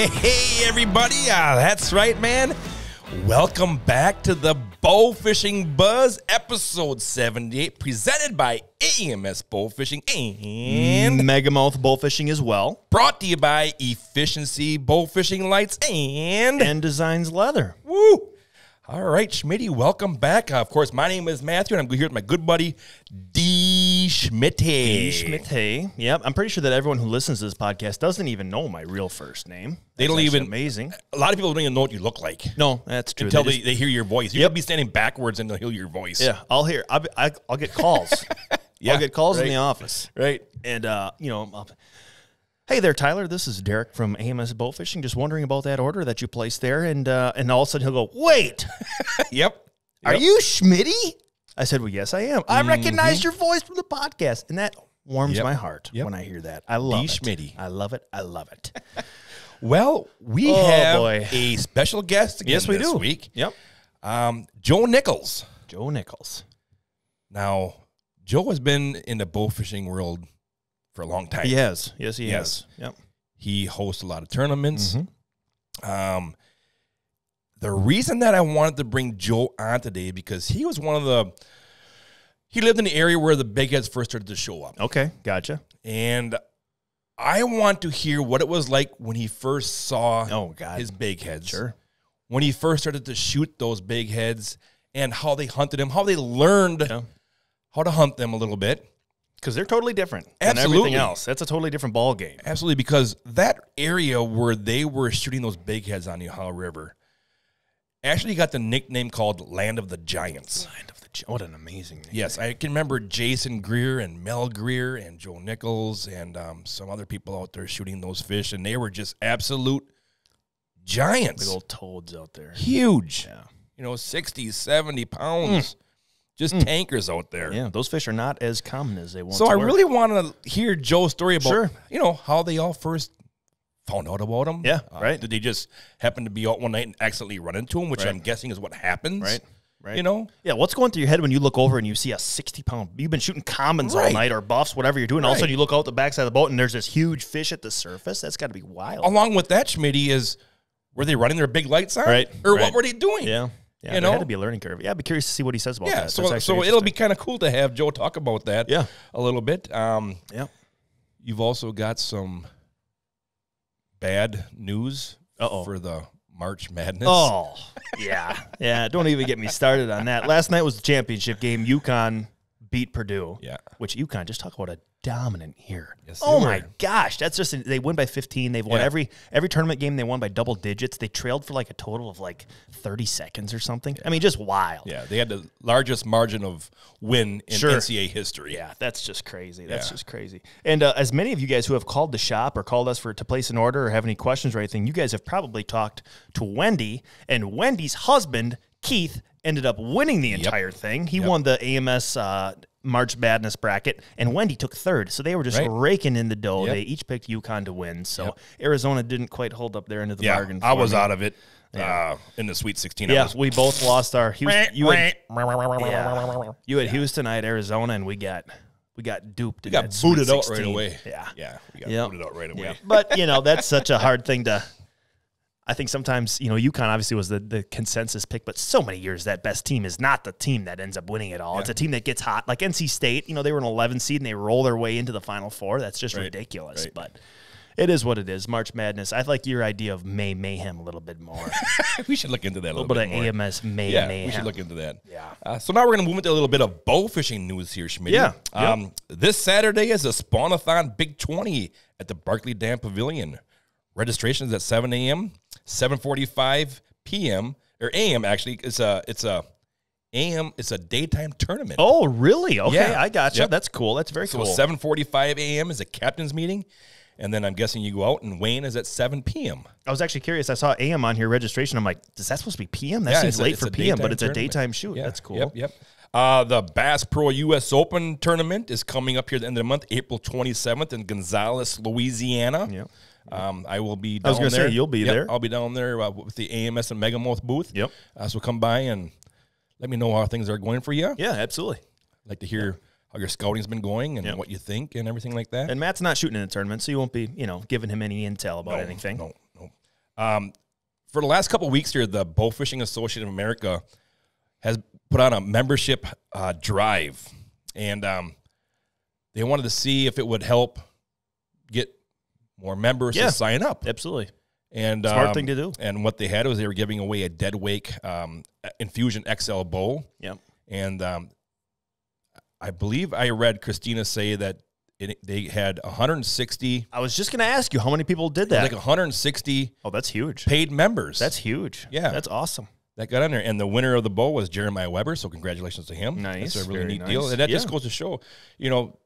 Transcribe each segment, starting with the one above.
Hey, everybody. Uh, that's right, man. Welcome back to the Bow Fishing Buzz, episode 78, presented by AMS Bowfishing and Megamouth Bowfishing as well, brought to you by Efficiency Bowfishing Lights and, N Designs Leather. Woo! All right, Schmitty, welcome back. Uh, of course, my name is Matthew, and I'm here with my good buddy D. Schmitty. Schmidt, hey, yep. I'm pretty sure that everyone who listens to this podcast doesn't even know my real first name. They don't That's actually even- amazing. A lot of people don't even know what you look like No, that's true. until They they, just- they hear your voice. You Yep. could be standing backwards and they'll hear your voice. yeah, I'll hear. I'll, be, I, I'll get calls. Yeah, I'll get calls in the office, Right. and uh, you know, I'll, hey there, Tyler. This is Derek from AMS Bowfishing. Just wondering about that order that you placed there, and uh, and all of a sudden he'll go, "Wait, Yep. Are you Schmitty? I said, Well, yes, I am. I Mm-hmm. recognize your voice from the podcast. And that warms Yep. my heart Yep. when I hear that. I love D. it. Schmitty. I love it. I love it. Well, we Oh, have boy. a special guest again yes, we this do. week. Yep. Um, Joe Nichols. Joe Nichols. Now, Joe has been in the bow fishing world for a long time. He has. Yes, he Yes. has. Yep. He hosts a lot of tournaments. Mhm. Um, the reason that I wanted to bring Joe on today because he was one of the he lived in the area where the big heads first started to show up. Okay. Gotcha. And I want to hear what it was like when he first saw Oh, God. his big heads. Sure. When he first started to shoot those big heads and how they hunted him, how they learned Yeah. how to hunt them a little bit. Because they're totally different than Absolutely. everything else. That's a totally different ball game. Absolutely, because that area where they were shooting those big heads on the Ohio River actually got the nickname called Land of the Giants. Land of the Gi- What an amazing name. Yes, I can remember Jason Greer and Mel Greer and Joe Nichols and um, some other people out there shooting those fish, and they were just absolute giants. Big old toads out there. Huge. Yeah. You know, 60, 70 pounds. Just tankers out there. Yeah. Those fish are not as common as they once So I were. really want to hear Joe's story about, Sure. you know, how they all first found out about him. Yeah, Uh, right. Did they just happen to be out one night and accidentally run into him, which Right. I'm guessing is what happens. Right. Right. You know? Yeah, what's going through your head when you look over and you see a 60 pound, you've been shooting commons all night or buffs, whatever you're doing. All of a sudden you look out the backside of the boat and there's this huge fish at the surface. That's got to be wild. Along with that, Schmitty, is were they running their big lights on? Right, Or right. what were they doing? yeah. Yeah. You know? had to be a learning curve. Yeah, I'd be curious to see what he says about Yeah, that. so so it'll be kind of cool to have Joe talk about that Yeah. a little bit. Um, Yeah. you've also got some bad news Uh-oh. for the March Madness. Oh, yeah. Yeah. Don't even get me started on that. Last night was the championship game. UConn beat Purdue. Yeah. Which UConn, just talk about a dominant year. Yes, oh my gosh, that's just they win by 15. They've won Yeah. every every tournament game they won by double digits. They trailed for like a total of like 30 seconds or something. I mean, just wild. Yeah, they had the largest margin of win in Sure. NCAA history. Yeah, that's just crazy. That's Yeah. just crazy. And uh, as many of you guys who have called the shop or called us for to place an order or have any questions or anything, you guys have probably talked to Wendy, and Wendy's husband Keith ended up winning the entire thing. He won the AMS uh, March Madness bracket, and Wendy took third. So they were just Right. raking in the dough. Yep. They each picked UConn to win. So Arizona didn't quite hold up their end of the Yeah, bargain. I was me. out of it uh, in the Sweet 16. I Yeah, we both lost our Houston. You had, yeah, you had Houston, I had Arizona, and we got we got duped. we got booted out right away. Yeah, yeah, we got Yep. booted out right away. yeah. But you know that's such a hard thing to. I think sometimes you know UConn obviously was the, the consensus pick, but so many years that best team is not the team that ends up winning it all. It's a team that gets hot, like NC State. You know they were an 11 seed and they roll their way into the Final Four. That's just Right, ridiculous. right. But it is what it is. March Madness. I like your idea of May Mayhem a little bit more. we should look into that a little, little bit bit of more. AMS May Yeah, Mayhem. we should look into that. Yeah. Uh, so now we're going to move into a little bit of bow fishing news here, Schmidt. Yeah, Um, This Saturday is a Spawnathon Big 20 at the Barkley Dam Pavilion. Registration is at 7 a.m., 7:45 p.m. or a.m. Actually, it's a it's a a.m. It's a daytime tournament. Oh, really? Okay, Yeah. I gotcha. Yep. That's cool. That's very so cool. 7:45 a.m. is a captain's meeting, and then I'm guessing you go out and Wayne is at 7 p.m. I was actually curious. I saw AM on here registration. I'm like, is that supposed to be PM? That Yeah, seems it's a- late for PM, but it's a daytime shoot. Yeah, That's cool. Yep, yep. Uh, the Bass Pro U.S. Open tournament is coming up here at the end of the month, April 27th in Gonzales, Louisiana. Yep. Um, I will be. Down I was gonna say, there. you'll be Yep, there. I'll be down there uh, with the AMS and Megamouth booth. Yep. Uh, so come by and let me know how things are going for you. Yeah, absolutely. I'd like to hear how your scouting's been going and Yep. what you think and everything like that. And Matt's not shooting in a tournament, so you won't be, you know, giving him any intel about No, anything. No, no. Um, for the last couple of weeks here, the Bowfishing Association of America has put on a membership uh, drive, and um, they wanted to see if it would help get more members Yeah. to sign up. Absolutely. And Smart um, thing to do. And what they had was they were giving away a dead wake um, Infusion XL bowl. Yep. and um, I believe I read Christina say that it, they had 160, I was just going to ask you how many people did that. like 160 oh, that's huge. paid members. That's huge. Yeah. That's awesome. that got on there, and the winner of the bowl was Jeremiah Weber. So congratulations to him. Nice, that's a really very neat deal, and that just goes to show, you know,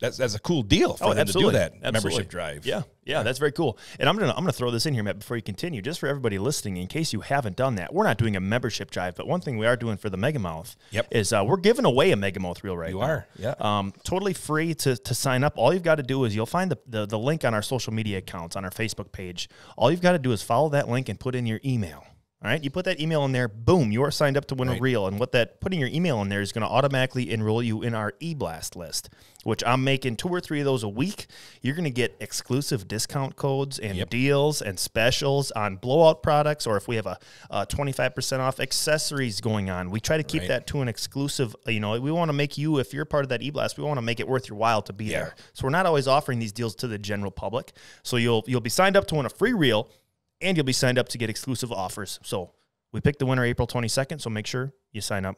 that's that's a cool deal for Oh, them absolutely. to do that Absolutely. membership drive. Yeah, yeah, that's very cool. And I'm gonna I'm gonna throw this in here, Matt, before you continue, just for everybody listening, in case you haven't done that. We're not doing a membership drive, but one thing we are doing for the Megamouth Yep. is uh, we're giving away a Megamouth reel right You now. are, yeah. Um, totally free to, to sign up. All you've got to do is you'll find the, the the link on our social media accounts on our Facebook page. All you've got to do is follow that link and put in your email. All right, you put that email in there, boom, you are signed up to win a Right. reel. And what that putting your email in there is going to automatically enroll you in our e-blast list, which I'm making two or three of those a week. You're going to get exclusive discount codes and Yep. deals and specials on blowout products, or if we have a, a 25% off accessories going on, we try to keep Right. that to an exclusive. Uh, you know, we want to make you, if you're part of that e-blast, we want to make it worth your while to be Yeah. there. So we're not always offering these deals to the general public. So you'll you'll be signed up to win a free reel, and you'll be signed up to get exclusive offers. So we picked the winner April 22nd. So make sure you sign up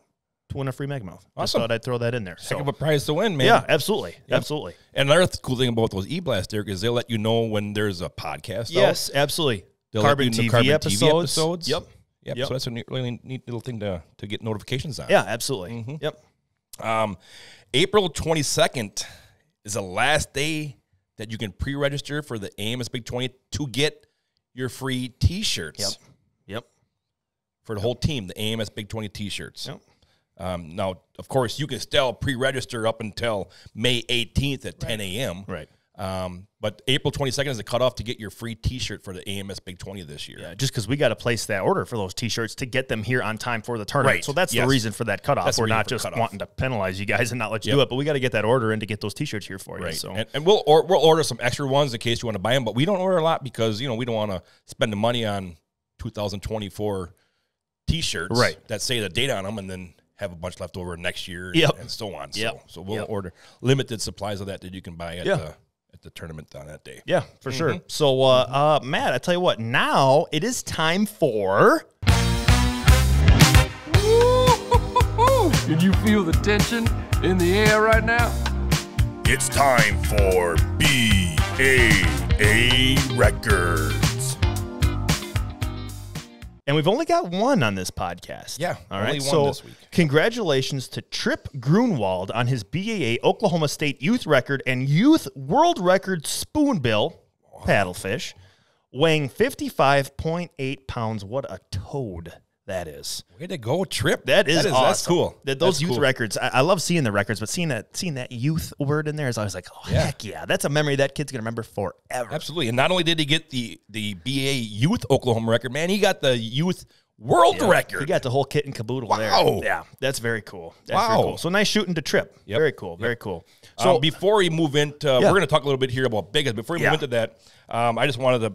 to win a free Megamouth. Just Awesome. thought I'd throw that in there. Heck So of a prize to win, man. yeah, absolutely, absolutely. And another th- cool thing about those e-blasts, Derek, is they'll let you know when there's a podcast. out. Yes, absolutely. They'll Carbon, TV, Carbon episodes. TV episodes. Yep. Yep. Yep. So that's a neat, really neat little thing to, to get notifications on. Yeah, absolutely. Mm-hmm. Yep. Um, April 22nd is the last day that you can pre-register for the AMS Big 20 to get your free T-shirts Yep. Yep. for the whole team. The AMS Big 20 T-shirts. Yep. Um, now, of course, you can still pre-register up until May 18th at 10 a.m. Right. Um, but April 22nd is the cutoff to get your free T-shirt for the AMS Big 20 this year. Yeah, just because we got to place that order for those T-shirts to get them here on time for the tournament. Right. So that's Yes. the reason for that cutoff. That's We're not just cutoff. wanting to penalize you guys and not let you Yep. do it, but we got to get that order in to get those T-shirts here for you. So And, and we'll or, we'll order some extra ones in case you want to buy them, but we don't order a lot because you know we don't want to spend the money on 2024 T-shirts Right. that say the date on them and then have a bunch left over next year Yep. and so on. Yep. So, so we'll Yep. order limited supplies of that that you can buy at Yeah. the at the tournament on that day. yeah, for Mm-hmm. sure. So uh, uh, Matt, I tell you what, now it is time for Can you feel the tension in the air right now? It's time for BAA Records. And we've only got one on this podcast. Yeah, All right. only one so this week. congratulations to Trip Grunwald on his BAA Oklahoma State youth record and youth world record spoonbill paddlefish, weighing 55.8 pounds. What a toad that is. Way to go, Trip. That is, That awesome. That's cool. That those That's youth cool. records, I, I love seeing the records, but seeing that seeing that youth word in there is always like, oh Yeah. heck yeah, that's a memory that kid's gonna remember forever. Absolutely. And not only did he get the the BA Youth Oklahoma record, man, he got the Youth World record. He got the whole kit and caboodle Wow. there. Yeah, that's very cool. That's very Wow. cool. So nice shooting to trip. Yep. Very cool. Very cool. So So before we move into, we're going to talk a little bit here about Bigheads. Before we Yeah. move into that, um, I just wanted to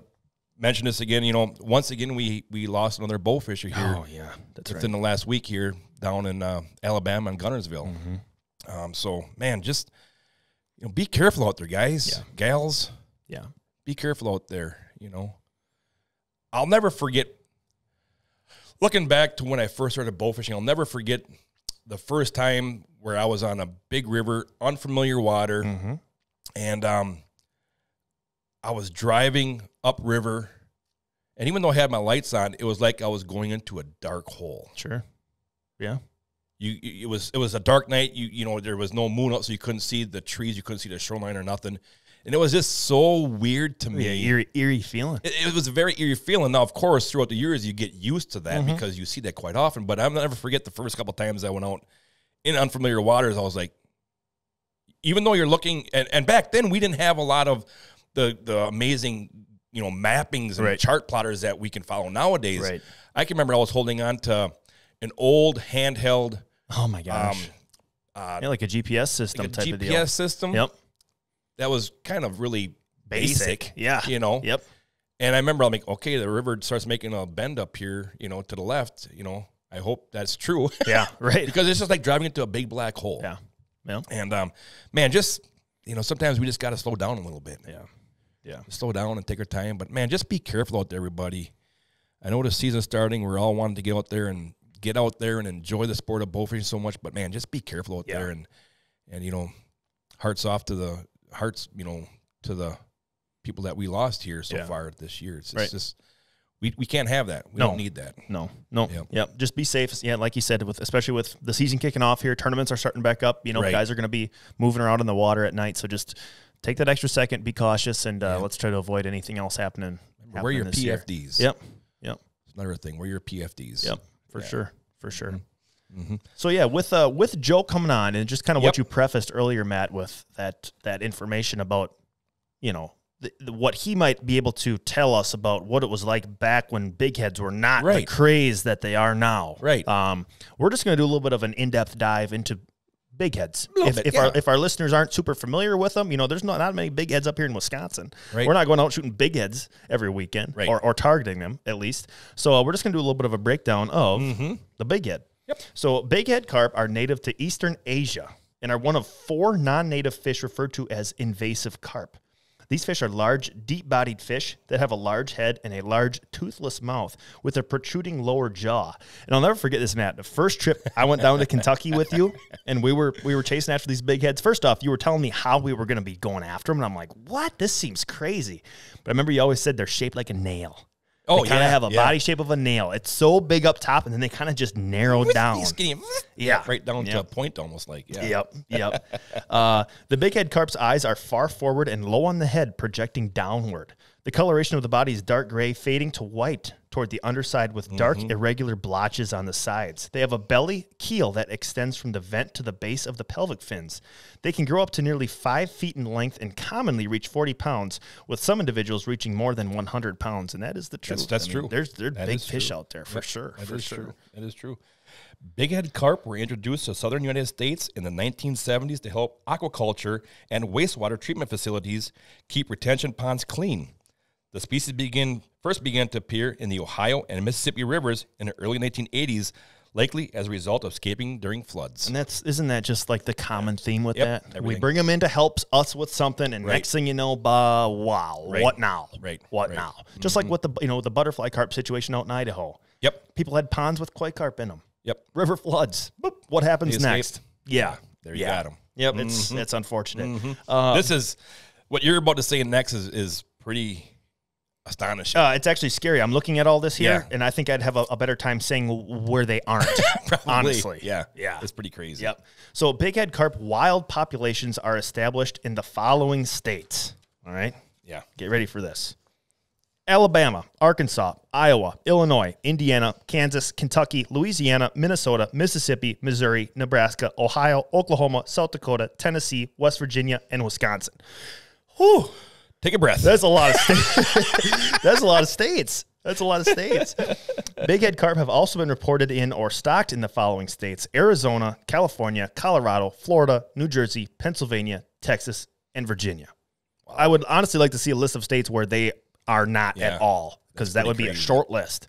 mention this again. You know, once again, we we lost another bowfisher here oh yeah, that's right. within the last week here down in uh, Alabama and Guntersville. Mm-hmm. Um, so man, just you know, be careful out there, guys, yeah. gals. Yeah. be careful out there. You know, I'll never forget. Looking back to when I first started bowfishing, I'll never forget the first time where I was on a big river, unfamiliar water, Mm-hmm. and um, I was driving upriver, and even though I had my lights on, it was like I was going into a dark hole. Sure. Yeah. You, you- it was it was a dark night. You you know there was no moon out, so you couldn't see the trees, you couldn't see the shoreline or nothing, and it was just so weird to me. Yeah. Eerie, eerie feeling. It, it was a very eerie feeling. Now, of course, throughout the years, you get used to that Mm-hmm. because you see that quite often. But I'll never forget the first couple times I went out in unfamiliar waters. I was like, even though you're looking, and, and back then we didn't have a lot of the the amazing you know mappings and Right. chart plotters that we can follow nowadays. Right. I can remember I was holding on to an old handheld Oh my um, gosh. uh, yeah, like a GPS system like a type GPS of deal. system Yep. that was kind of really basic. Yeah. you know. Yep. And I remember I'm like, okay, the river starts making a bend up here, you know, to the left. You know, I hope that's true. Yeah, right. because it's just like driving into a big black hole. yeah, yeah, And um, man, just you know, sometimes we just got to slow down a little bit. yeah, yeah. slow down and take our time. But man, just be careful out there, everybody. I know the season's starting. We're all wanting to get out there and get out there and enjoy the sport of bowfishing so much. But man, just be careful out Yeah. there and and you know, hearts off to the hearts, you know, to the people that we lost here so Yeah. far this year. It's, Right. it's just we we can't have that. We No. don't need that. No, no. Yep. Yep. Just be safe. Yeah, like you said, with especially with the season kicking off here, tournaments are starting back up. You know, Right. guys are going to be moving around in the water at night. So just take that extra second, be cautious, and uh, let's try to avoid anything else happening. Wear your this year. PFDs. Yep. Yep. It's another thing. Wear your PFDs. Yep. For Yeah. sure. For sure. Mhm. So yeah, with uh with Joe coming on and just kind of Yep. what you prefaced earlier, Matt, with that that information about, you know, the, the, what he might be able to tell us about what it was like back when big heads were not the craze that they are now. Right. Um, we're just going to do a little bit of an in depth dive into big heads. If, bit, if our if our listeners aren't super familiar with them, you know, there's not not many big heads up here in Wisconsin. Right. We're not going out shooting big heads every weekend, Right. or or targeting them at least. So uh, we're just going to do a little bit of a breakdown of the big head. Yep. So big head carp are native to Eastern Asia and are one of four non-native fish referred to as invasive carp. These fish are large, deep-bodied fish that have a large head and a large, toothless mouth with a protruding lower jaw. And I'll never forget this, Matt. The first trip I went down to Kentucky with you, and we were we were chasing after these big heads. First off, you were telling me how we were going to be going after them, and I'm like, "What? This seems crazy." But I remember you always said they're shaped like a nail. Oh, yeah. they kind of yeah, have a yeah. body shape of a nail. It's so big up top, and then they kind of just narrow down. Skinny. Yeah. Right down to a point almost like. Yeah. Yep, yep. uh, the big head carp's eyes are far forward and low on the head, projecting downward. The coloration of the body is dark gray, fading to white toward the underside with dark, Mm-hmm. irregular blotches on the sides. They have a belly keel that extends from the vent to the base of the pelvic fins. They can grow up to nearly five feet in length and commonly reach 40 pounds, with some individuals reaching more than 100 pounds. And that is the truth. that's I mean, true. There's, That big fish true. out there for Yep, sure. That for is sure. true. That is true. Bighead carp were introduced to southern United States in the 1970s to help aquaculture and wastewater treatment facilities keep retention ponds clean. The species begin first began to appear in the Ohio and Mississippi rivers in the early 1980s, likely as a result of escaping during floods. And that's isn't that just like the common theme with Yep, that? We bring them in to help us with something, and Right. next thing you know, bah, wow, Right. what now? Right, what right. now? Just like mm-hmm. with the you know the butterfly carp situation out in Idaho. Yep. People had ponds with koi carp in them. Yep. River floods. Boop. What happens next? Yeah, There you yeah. got 'em. Yep, it's mm-hmm. it's unfortunate. Uh, this is what you're about to say next is, is pretty astonishing. uh, it's actually scary. I'm looking at all this here, Yeah. and I think I'd have a, a better time saying where they aren't. honestly, yeah. yeah. It's pretty crazy. Yep. So bighead carp wild populations are established in the following states. All right. Yeah. Get ready for this. Alabama, Arkansas, Iowa, Illinois, Indiana, Kansas, Kentucky, Louisiana, Minnesota, Mississippi, Missouri, Nebraska, Ohio, Oklahoma, South Dakota, Tennessee, West Virginia, and Wisconsin. Whew. Take a breath. That's a lot of states. That's a lot of states. That's a lot of states. Bighead carp have also been reported in or stocked in the following states Arizona, California, Colorado, Florida, New Jersey, Pennsylvania, Texas, and Virginia. I would honestly like to see a list of states where they are not Yeah. at all, because that would be a short list.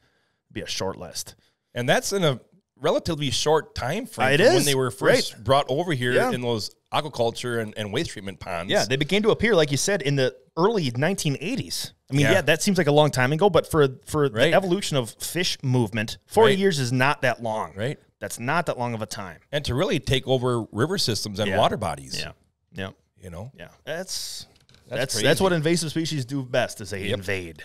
Be a short list. And that's in a relatively short time frame. Uh, it from they were first right. brought over here Yeah. in those aquaculture and, and waste treatment ponds. Yeah, they began to appear, like you said, in the early 1980s. I mean, Yeah. yeah, that seems like a long time ago, but for for Right. the evolution of fish movement, 40 Right. years is not that long. Right. That's not that long of a time. and to really take over river systems and Yeah. water bodies. Yeah. Yeah. You know, Yeah. That's That's that's that's what invasive species do best is they invade.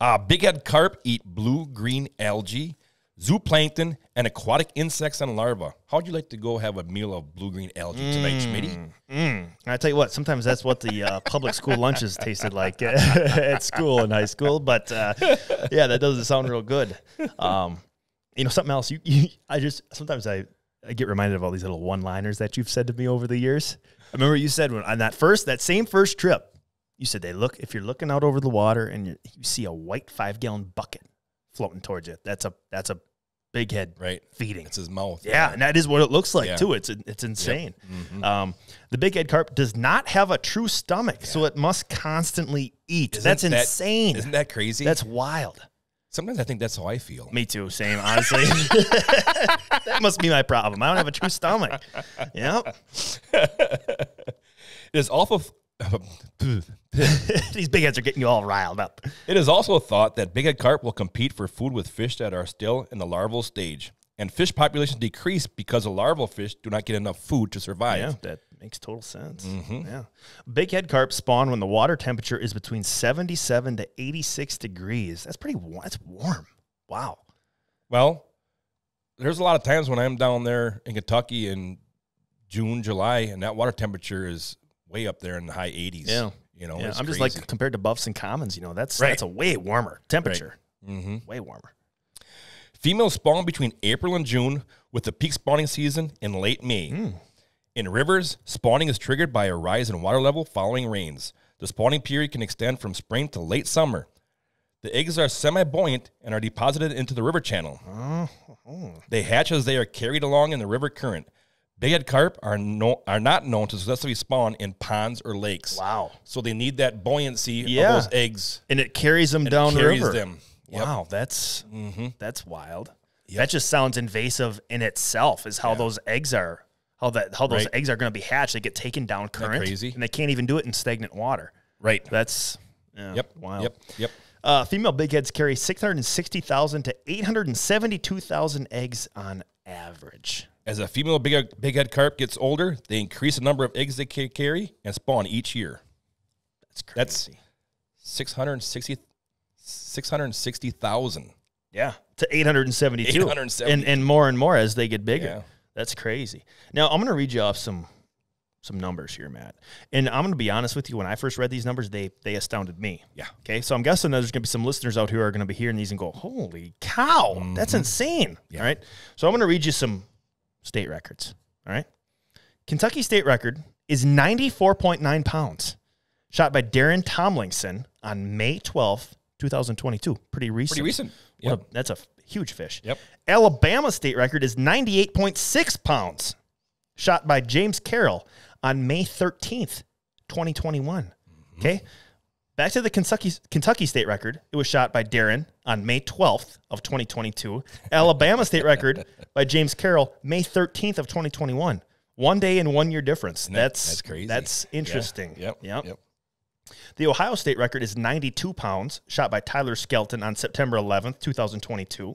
uh, bighead carp eat blue green algae, zooplankton, and aquatic insects and larvae. How'd you like to go have a meal of blue green algae tonight, Schmitty? And I tell you what, sometimes that's what the uh, public school lunches tasted like at school and high school. But uh, yeah, that doesn't sound real good. Um, you know, something else. You, you, I just sometimes I, I get reminded of all these little one-liners that you've said to me over the years. I remember you said when on that first, that same first trip, you said they look if you're looking out over the water and you, you see a white five-gallon bucket floating towards you. That's a that's a big head Right. feeding. It's his mouth. Yeah, and that is what it looks like Yeah. too. It's it's insane. Mm-hmm. Um, the big head carp does not have a true stomach, so it must constantly eat. Isn't that's that- insane. Isn't that crazy? that's wild. Sometimes I think that's how I feel. Me too. Same, honestly. that must be my problem. I don't have a true stomach. Yep. It is also These big heads are getting you all riled up. it is also thought that bighead carp will compete for food with fish that are still in the larval stage, and fish populations decrease because the larval fish do not get enough food to survive. Yeah, that makes total sense. Mm-hmm. Yeah. Big head carp spawn when the water temperature is between 77 to 86 degrees. That's pretty warm. That's warm. Wow. Well, there's a lot of times when I'm down there in Kentucky in June, July, and that water temperature is way up there in the high 80s. Yeah. You know, yeah, I'm just like compared to buffs and commons, you know, that's Right. that's a way warmer temperature. mm-hmm Way warmer. Females spawn between April and June, with the peak spawning season in late May. Hmm. In rivers, spawning is triggered by a rise in water level following rains. The spawning period can extend from spring to late summer. The eggs are semi buoyant and are deposited into the river channel. Oh, They hatch as they are carried along in the river current. Bighead carp are no, are not known to successfully spawn in ponds or lakes. Wow. So they need that buoyancy Yeah. of those eggs. And it carries them down carries river. them. Yep. Wow, that's that's wild. That just sounds invasive in itself. Is how those eggs are, how that how those Right. eggs are going to be hatched. They get taken down current, crazy? and they can't even do it in stagnant water. Right. That's yeah, Yep. Wow. Yep. Yep. Uh, female bigheads carry six hundred sixty thousand to eight hundred seventy-two thousand eggs on average. As a female big bighead carp gets older, they increase the number of eggs they ca- carry and spawn each year. That's crazy. That's 660 660,000. Yeah, to 872. 872. And, and more and more as they get bigger. Yeah. That's crazy. Now, I'm going to read you off some some numbers here, Matt. And I'm going to be honest with you. When I first read these numbers, they they astounded me. Yeah. Okay. So I'm guessing there's going to be some listeners out here who are going to be hearing these and go, holy cow, Mm-hmm. that's insane. All right. So I'm going to read you some state records. All right. Kentucky state record is 94.9 pounds, shot by Darren Tomlinson on May 12th, 2022. Pretty recent. Pretty recent. Yep. a- that's a huge fish. Yep. Alabama state record is 98.6 pounds, shot by James Carroll on May 13th, 2021. Mm-hmm. Okay. Back to the Kentucky Kentucky state record. It was shot by Darren on May 12th of 2022. Alabama state record by James Carroll May 13th of 2021. One day and one year difference. that- That's that's crazy. That's Yeah. interesting. Yep. Yep. Yep. The Ohio State record is 92 pounds, shot by Tyler Skelton on September 11th, 2022.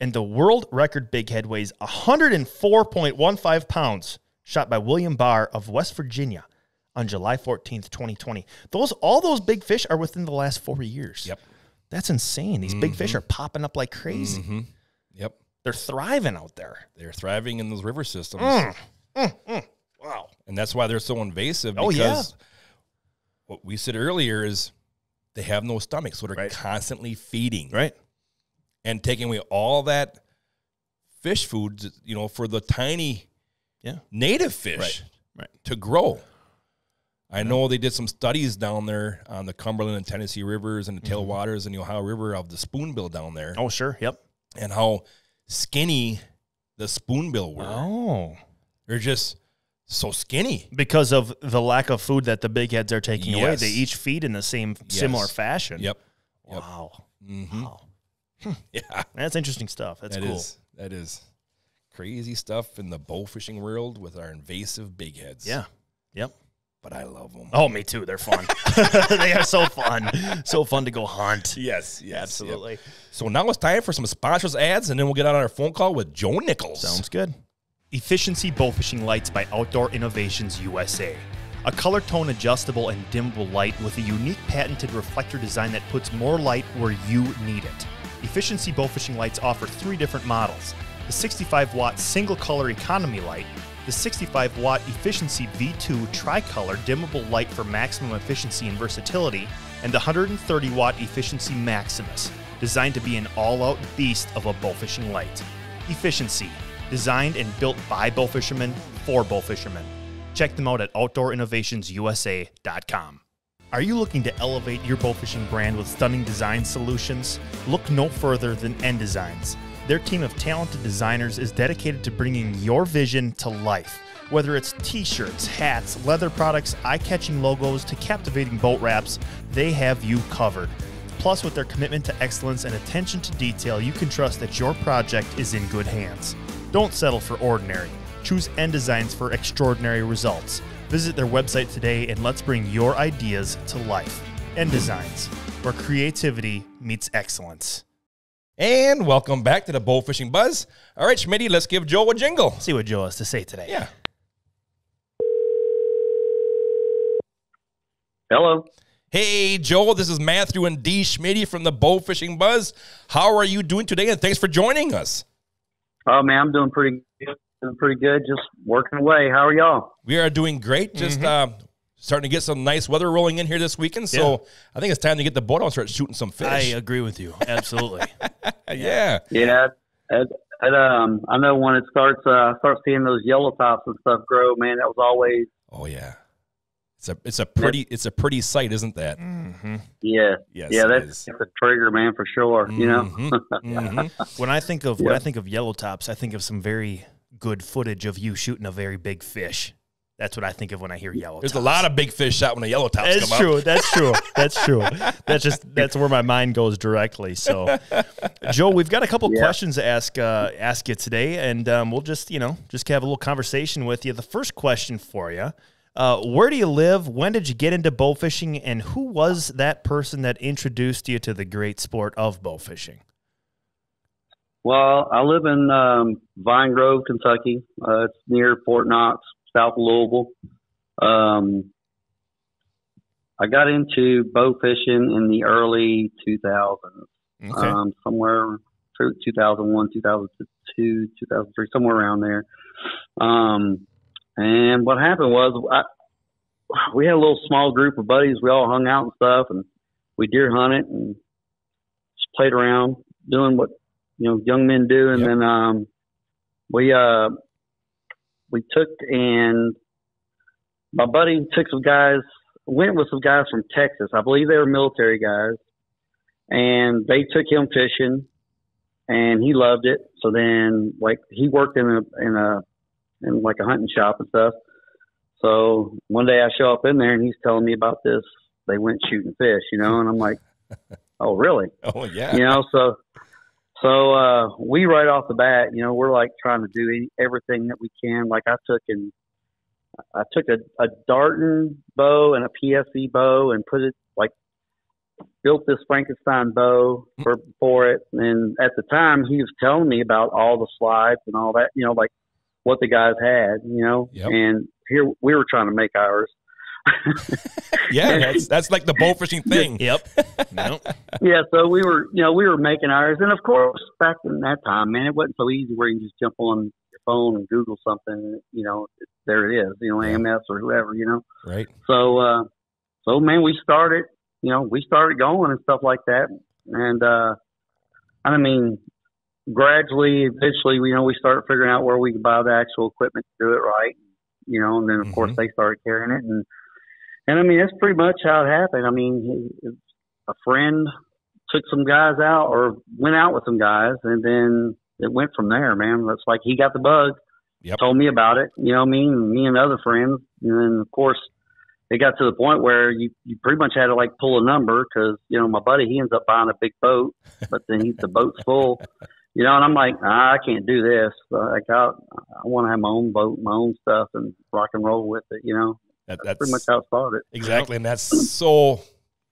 And the world record big head weighs 104.15 pounds, shot by William Barr of West Virginia on July 14th, 2020. Those all those big fish are within the last 4 years. Yep. That's insane. These big fish mm-hmm. are popping up like crazy. Mm-hmm. Yep. They're thriving out there. They're thriving in those river systems. Mm, mm, mm. Wow. And that's why they're so invasive Oh, yeah. what we said earlier is they have no stomach, so they're Right. constantly feeding. Right? and taking away all that fish food, you know, for the tiny Yeah. native fish Right. Right. to grow. I know they did some studies down there on the Cumberland and Tennessee rivers and the tailwaters and the Ohio River of the spoonbill down there, Oh, sure. Yep. and how skinny the spoonbill were. Oh. They're just so skinny. because of the lack of food that the big heads are taking away. They each feed in the same similar fashion. Yep. Yep. Wow. Mm-hmm. Wow. Yeah. That's interesting stuff. That's That cool. is- that is crazy stuff in the bow fishing world with our invasive big heads. Yeah. Yep. But I love them. Oh, me too. They're fun. they are so fun. So fun to go hunt. Yes, yes, Absolutely. yep. So now it's time for some sponsors ads, and then we'll get on our phone call with Joe Nichols. Sounds good. Efficiency Bowfishing Lights by Outdoor Innovations USA. A color tone adjustable and dimmable light with a unique patented reflector design that puts more light where you need it. Efficiency Bowfishing Lights offer three different models the 65 watt single color economy light, the 65 watt efficiency V2 tricolor dimmable light for maximum efficiency and versatility, and the 130 watt efficiency Maximus, designed to be an all out beast of a bowfishing light. Efficiency, designed and built by bowfishermen for bowfishermen. Check them out at OutdoorInnovationsUSA.com. Are you looking to elevate your bowfishing brand with stunning design solutions? Look no further than N Designs. Their team of talented designers is dedicated to bringing your vision to life. Whether it's t shirts, hats, leather products, eye catching logos, to captivating boat wraps, they have you covered. Plus, with their commitment to excellence and attention to detail, you can trust that your project is in good hands. Don't settle for ordinary. Choose N Designs for extraordinary results. Visit their website today and let's bring your ideas to life. N Designs, where creativity meets excellence. And welcome back to the Bow Fishing Buzz. All right, Schmitty, let's give Joe a jingle. See what Joe has to say today. Yeah. Hello. Hey, Joel, this is Matthew and D. Schmitty from the Bow Fishing Buzz. How are you doing today? And thanks for joining us. Oh man, I'm doing pretty good. Doing pretty good. Just working away. How are y'all? We are doing great. Just Mm-hmm. uh, starting to get some nice weather rolling in here this weekend. So I think it's time to get the boat out and start shooting some fish. I agree with you. Absolutely. yeah. Yeah. It, it, um, I know when it starts, uh, start seeing those yellow tops and stuff grow. Man, that was always Oh yeah. It's a it's a pretty it's a pretty sight, isn't that? hmm yeah, Yes. yeah. That's, that's a trigger, man, for sure. You know. Mhm. Mhm. When I think of when I think of yellow tops, I think of some very good footage of you shooting a very big fish. That's what I think of when I hear yellow. There's a lot of big fish shot when the yellow tops That's come true. up. That's true. That's true. That's just that's where my mind goes directly. So, Joe, we've got a couple Yeah. questions to ask uh, ask you today, and um, we'll just you know just have a little conversation with you. The first question for you: uh, Where do you live? When did you get into bow fishing? And who was that person that introduced you to the great sport of bow fishing? Well, I live in um, Vine Grove, Kentucky. Uh, it's near Fort Knox, south Louisville. Um, I got into bow fishing in the early 2000s. Okay. um, somewhere through 2001, 2002, 2003, somewhere around there. Um, and what happened was I, we had a little small group of buddies. We all hung out and stuff, and we deer hunted and just played around doing what you know young men do. And Yep. then um, we uh, we took and my buddy took some guys, went with some guys from Texas. I believe they were military guys. And they took him fishing and he loved it. So then like he worked in a in a in like a hunting shop and stuff. So one day i show up in there and he's telling me about this they went shooting fish you know? And i'm like oh really? Oh yeah. you know so so uh we right off the bat you know we're like trying to do everything that we can. Like i took and i took a, a darton bow and a PSE bow and put it like built this frankenstein bow for for it. And at the time he was telling me about all the slides and all that you know like what the guys had you know? Yep. and here we were trying to make ours Yeah, that's that's like the bow fishing thing. Yep. no. yeah, so we were, you know, we were making ours, and of course, back in that time, man, it wasn't so easy where you just jump on your phone and Google something, you know, there it is, you know, Yeah. AMS or whoever, you know. Right. So, uh, so man, we started, you know, we started going and stuff like that, and uh, I mean, gradually, eventually, you know, we started figuring out where we could buy the actual equipment to do it right, you know, and then of course Mhm. they started carrying it, and and I mean, that's pretty much how it happened. I mean, he- a friend took some guys out or went out with some guys, and then it went from there, man. It's like he got the bug, Yep. told me about it, you know what I mean? Me and other friends, and then of course it got to the point where you you pretty much had to like pull a number because you know my buddy he ends up buying a big boat, but then he, the boat's full. You know, and I'm like, nah, I can't do this. Like, I, I want to have my own boat, my own stuff, and rock and roll with it. You know, That, pretty that's much how it started. exactly, and that's so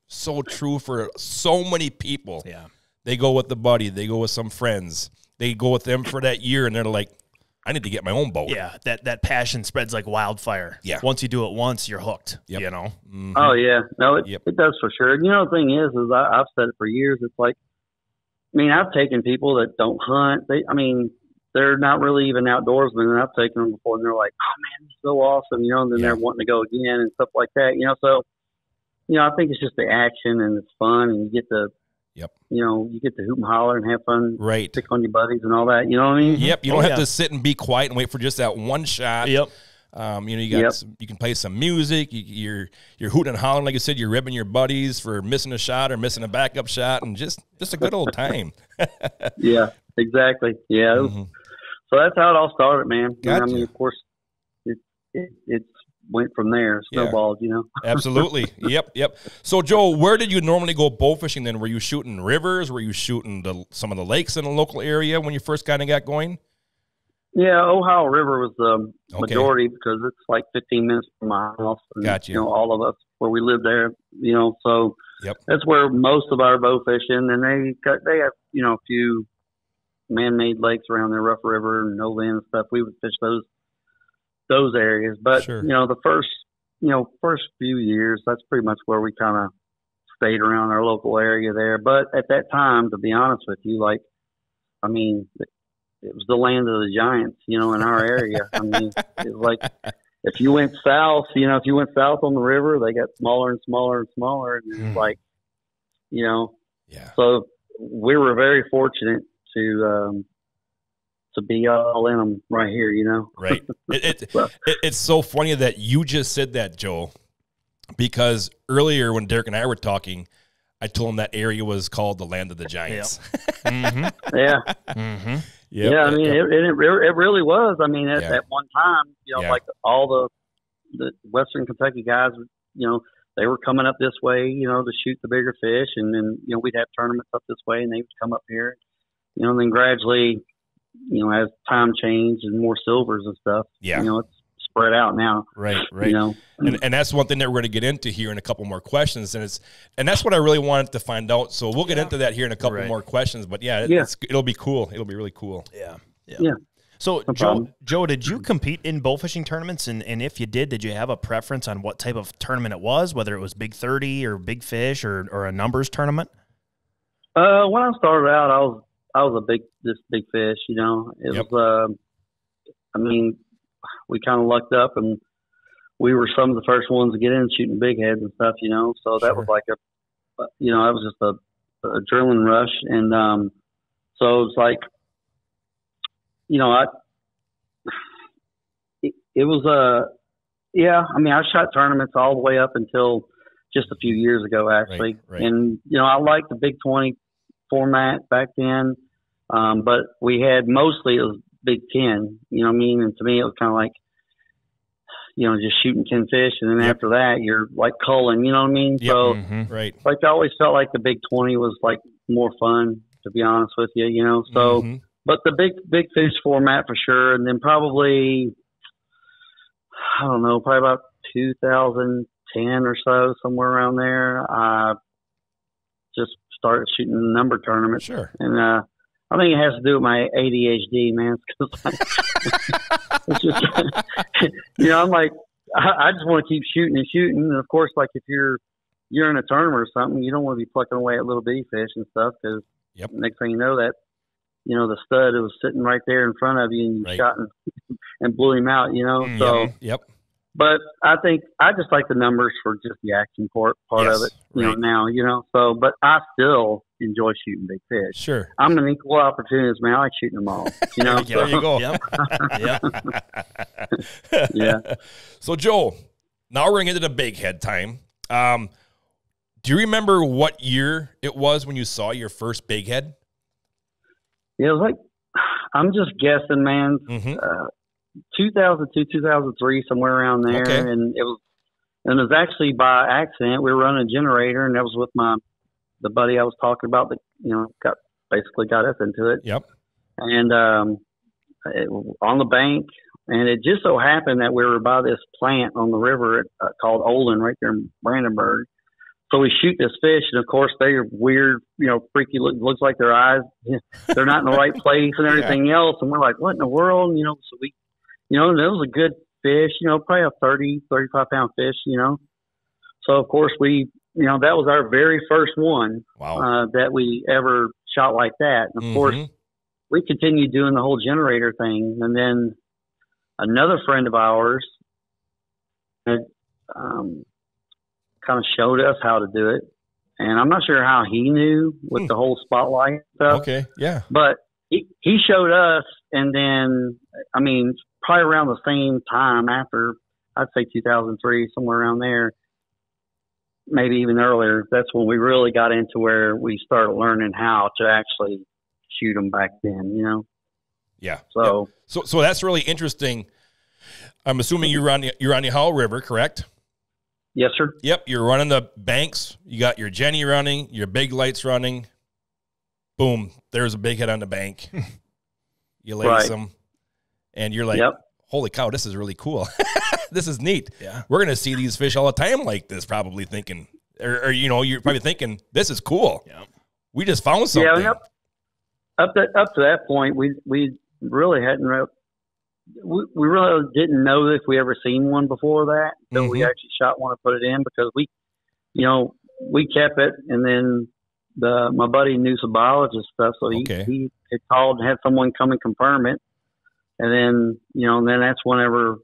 so true for so many people. Yeah. They go with the buddy, they go with some friends, they go with them for that year, and they're like, I need to get my own boat. Yeah. That that passion spreads like wildfire. Yeah. Once you do it once, you're hooked. Yep. You know. Mhm. Oh yeah, no, it, Yep. it does for sure. And you know, the thing is, is I, I've said it for years. It's like, I mean, I've taken people that don't hunt. They, I mean, they're not really even outdoorsmen, and I've taken them before, and they're like, "Oh man, this is so awesome," you know. And then Yeah. they're wanting to go again and stuff like that, you know. So, you know, I think it's just the action and it's fun, and you get to, Yep. you know, you get to hoop and holler and have fun, Right. pick on your buddies and all that. You know what I mean? Yep. You Oh, don't have yeah. to sit and be quiet and wait for just that one shot. Yep. Um, you know, you got Yep. some, you can play some music. You, you're you're hooting and hollering, like you said. You're ribbing your buddies for missing a shot or missing a backup shot, and just just a good old time. Yeah, exactly. Yeah. it was- Mhm. So that's how it all started, man. And I mean, of course, it it, it went from there, Yeah. snowballed. You know. Absolutely. yep. Yep. So, Joe, where did you normally go bow fishing? Then, were you shooting rivers? Were you shooting the, some of the lakes in the local area when you first kind of got going? Yeah, Ohio River was the Okay. majority because it's like 15 minutes from my house. And, Gotcha. You know, all of us where we live there. You know, so Yep. that's where most of our bow fishing. And they got they have you know a few man-made lakes around there, Rough River and Nova and stuff. We would fish those those areas. But Sure. you know, the first you know first few years, that's pretty much where we kind of stayed around our local area there. But at that time, to be honest with you, like I mean, it was the land of the giants, you know, in our area. I mean, it was like if you went south, you know, if you went south on the river, they got smaller and smaller and smaller, and Hmm. it's like, you know, Yeah. so we were very fortunate to um, to be all in them right here, you know. Right. It, it, it, it's so funny that you just said that, Joe, because earlier when Derek and I were talking, I told him that area was called the land of the giants. Mm-hmm. Yeah, Mm-hmm. Yep. yeah. I mean, it, it, it really was. I mean, at, Yeah. at one time, you know, Yeah. like all the the Western Kentucky guys, you know, they were coming up this way, you know, to shoot the bigger fish, and then you know we'd have tournaments up this way, and they would come up here, you know. And then gradually, you know, as time changed and more silvers and stuff, Yeah. you know, it's spread out now. Right. Right. You know, and, and that's one thing that we're going to get into here in a couple more questions and it's and that's what i really wanted to find out so we'll get into that here in a couple Right. more questions but yeah, Yeah. It's, it'll be cool it'll be really cool Yeah. Yeah. Yeah. So, No Joe, problem. Joe, did you compete in bow fishing tournaments? And, and if you did, did you have a preference on what type of tournament it was, whether it was big 30 or big fish or, or a numbers tournament? Uh, when I started out, I was I was a big this big fish. You know, it Yep. was. Um, I mean, we kind of lucked up, and we were some of the first ones to get in shooting big heads and stuff. You know, so that was like a, you know, that was just a, a adrenaline rush, and um, so it's like, you know, I. It, it was a, yeah. I mean, I shot tournaments all the way up until just a few years ago, actually, right. and you know, I liked the Big Twenty format back then. Um, but we had mostly it was Big Ten, you know what I mean? And to me, it was kind of like, you know, just shooting 10 fish. And then Yep. after that, you're like culling, you know what I mean? Yep. So, Mhm. right like, I always felt like the Big 20 was like more fun, to be honest with you, you know? So, Mhm. but the big, big fish format for sure. And then probably, I don't know, probably about 2010 or so, somewhere around there, I just started shooting the number tournaments. sure And uh, I think it has to do with my ADHD, man. It's 'cause I- it's just, you know, I'm like, I, I just want to keep shooting and shooting. And of course, like if you're you're in a tournament or something, you don't want to be plucking away at little bitty fish and stuff because Yep. next thing you know, that you know the stud was sitting right there in front of you and you Right. shot and, and blew him out. You know, Mm, so. yep yep But I think I just like the numbers for just the action part part Yes, of it. You right. know, now you know. So, but I still enjoy shooting big fish. sure I'm an equal opportunist, man. I like shooting them all. You know, there you go Yep. yep. Yeah. so joe now we're gonna get to the big head time um do you remember what year it was when you saw your first big head yeah, it was like I'm just guessing, man. mm-hmm. Uh, 2002, 2003, somewhere around there, Okay. and it was and it was actually by accident. We were running a generator, and that was with my the buddy I was talking about that you know got basically got us into it. yep and um, it, on the bank. And it just so happened that we were by this plant on the river uh, called Olin, right there in Brandenburg. So we shoot this fish, and of course they're weird, you know, freaky. Look, looks like their eyes, they're not in the right place, and everything else. And we're like, what in the world, you know? So we, you know, it was a good fish, you know, probably a 30, 35 pound fish, you know. So of course we, you know, that was our very first one wow uh, that we ever shot like that. And of course, Mhm. we continued doing the whole generator thing, and then another friend of ours had, um, kind of showed us how to do it. And I'm not sure how he knew with Hmm. the whole spotlight stuff, okay yeah but he he showed us, and then I mean probably around the same time after I'd say 2003, somewhere around there, maybe even earlier. That's when we really got into where we started learning how to actually shoot them back then. You know, Yeah. so Yeah. So so that's really interesting. I'm assuming you're on the, you're on the Ohio River, correct? yes, sir. Yep. You're running the banks. You got your Jenny running, your big lights running. Boom. There's a big head on the bank. you lace Right. them, and you're like, Yep. "Holy cow, this is really cool. this is neat. Yeah. We're gonna see these fish all the time like this." Probably thinking, or, or you know, you're probably thinking, "This is cool. Yeah. We just found something." Yeah, yep. Up to up to that point, we we really hadn't. Re- we, we really didn't know if we ever seen one before that until we Mhm. actually shot one and put it in because we, you know, we kept it and then the my buddy knew some biologist stuff, so he Okay. he had called and had someone come and confirm it, and then you know, and then that's whenever,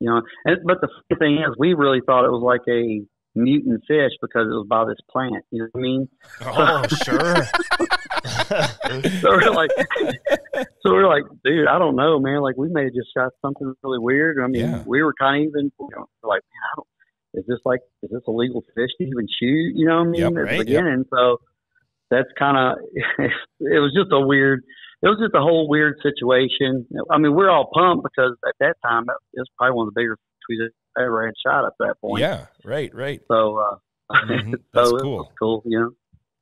you know, and, but the funny thing is, we really thought it was like a mutant fish because it was by this plant. You know what I mean? Oh, sure. so we're like, so we're like, dude, I don't know, man. Like, we may have just shot something really weird. I mean, Yeah. we were kind of even, you know, like, man, I don't. Is this like, is this a legal fish to even shoot? You know what I mean? Yep, At right, the yep. beginning, so that's kind of. it was just a weird. It was just a whole weird situation. I mean, we're all pumped because at that time it was probably one of the bigger fish we ever had shot at that point. Yeah. Right. Right. So, uh, Mhm. so That's it cool. cool. You know.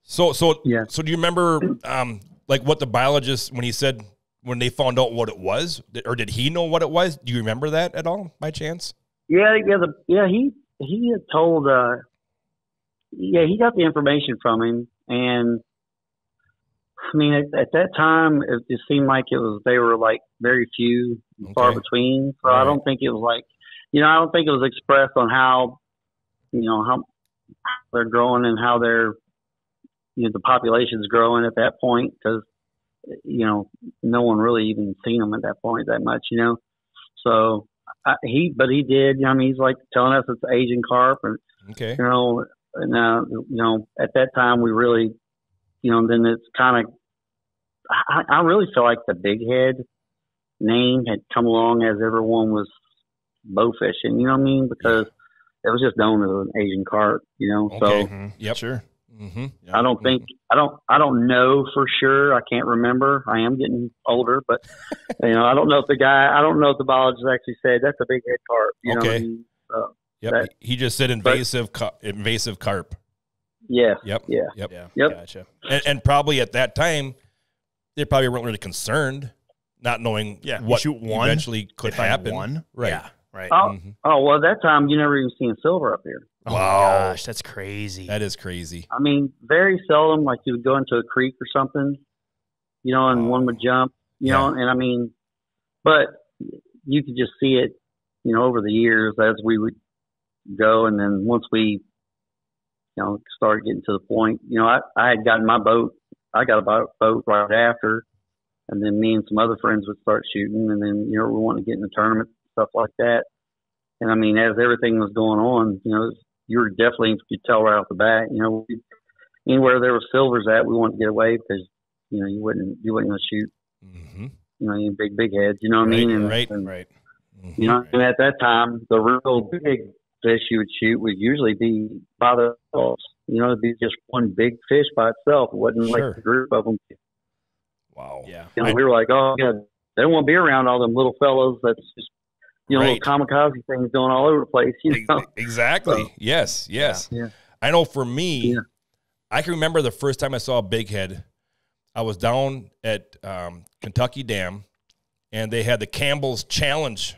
So so Yeah. So do you remember um like what the biologist when he said when they found out what it was or did he know what it was? Do you remember that at all by chance? Yeah, yeah, the yeah he he had told uh yeah he got the information from him and I mean at, at that time it just seemed like it was they were like very few far between so All I don't think it was like you know I don't think it was expressed on how you know how they're growing and how they're you know the population's growing at that point because you know no one really even seen them at that point that much you know so I, he, but he did. I mean, he's like telling us it's Asian carp, and Okay. you know, and uh, you know, at that time we really, you know, then it's kind of. I, I really feel like the big head name had come along as everyone was bow fishing. You know what I mean? Because it was just known as an Asian carp. You know, Okay. so Mhm. Yep. Sure. Mm-hmm. I don't think I don't I don't know for sure. I can't remember. I am getting older, but you know I don't know if the guy I don't know if the biologist actually said that's a big head carp. You know what I Okay. mean? So, Yep. That- he just said invasive ca- invasive carp. Yeah. Yep. Yeah. Yep. Yeah. Yep. Gotcha. And, and probably at that time, they probably weren't really concerned, not knowing Yeah. you what shoot one. eventually could happen. One. Right. Yeah. Right. Oh, Mhm. oh well, at that time you never even seen silver up here. Oh Wow. my gosh, that's crazy. That is crazy. I mean, very seldom. Like you would go into a creek or something, you know, and Oh. one would jump, you know, and I mean, but you could just see it, you know, over the years as we would go, and then once we, you know, started getting to the point, you know, I I had gotten my boat, I got a boat, boat right after, and then me and some other friends would start shooting, and then you know we wanted to get in the tournament stuff like that, and I mean, as everything was going on, you know, you were definitely you could tell right off the bat, you know, we, anywhere there was silvers at, we wanted to get away because you know you wouldn't you wouldn't shoot Mm-hmm. you know any big big heads, you know what I mean? And, right, and, Right. You know, and at that time, the real big fish you would shoot would usually be by themselves. You know, it'd be just one big fish by itself. It wasn't Sure. like a group of them. Wow. Yeah. You know, we were like, oh, yeah, they don't want to be around all them little fellows that's just, you know, Right. little kamikaze things going all over the place. You know, Exactly. So- yes. Yes. Yeah. I know for me, Yeah. I can remember the first time I saw a big head. I was down at um, Kentucky Dam, and they had the Campbell's Challenge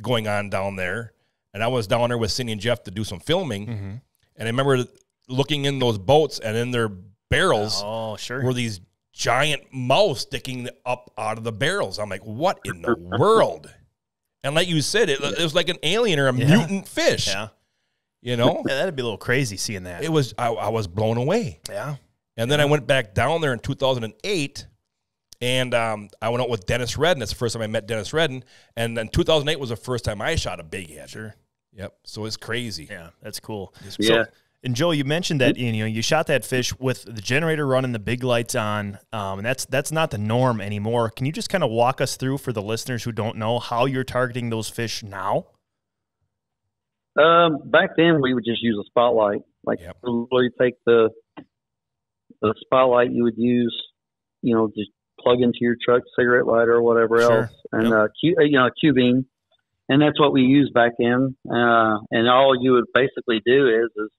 going on down there. And I was down there with Cindy and Jeff to do some filming. Mm-hmm. And I remember looking in those boats, and in their barrels Oh, sure. were these giant mouths sticking up out of the barrels. I'm like, what in the world? And like you said, it, it was like an alien or a Yeah. mutant fish. yeah. You know, Yeah, that'd be a little crazy seeing that. it was I, I was blown away. yeah. And then I went back down there in 2008, and um, I went out with Dennis Redden. That's the first time I met Dennis Redden. And then 2008 was the first time I shot a big head. Sure. Yep. So it's crazy. Yeah, that's cool. Yeah. and Joe, you mentioned that you know you shot that fish with the generator running, the big lights on, um, and that's that's not the norm anymore. Can you just kind of walk us through for the listeners who don't know how you're targeting those fish now? Um, back then we would just use a spotlight. Like Yep. literally take the the spotlight you would use you know, just plug into your truck cigarette lighter or whatever Sure. else, and Yep. uh, cu- uh, you know, cubing, and that's what we used back then. Uh, and all you would basically do is, is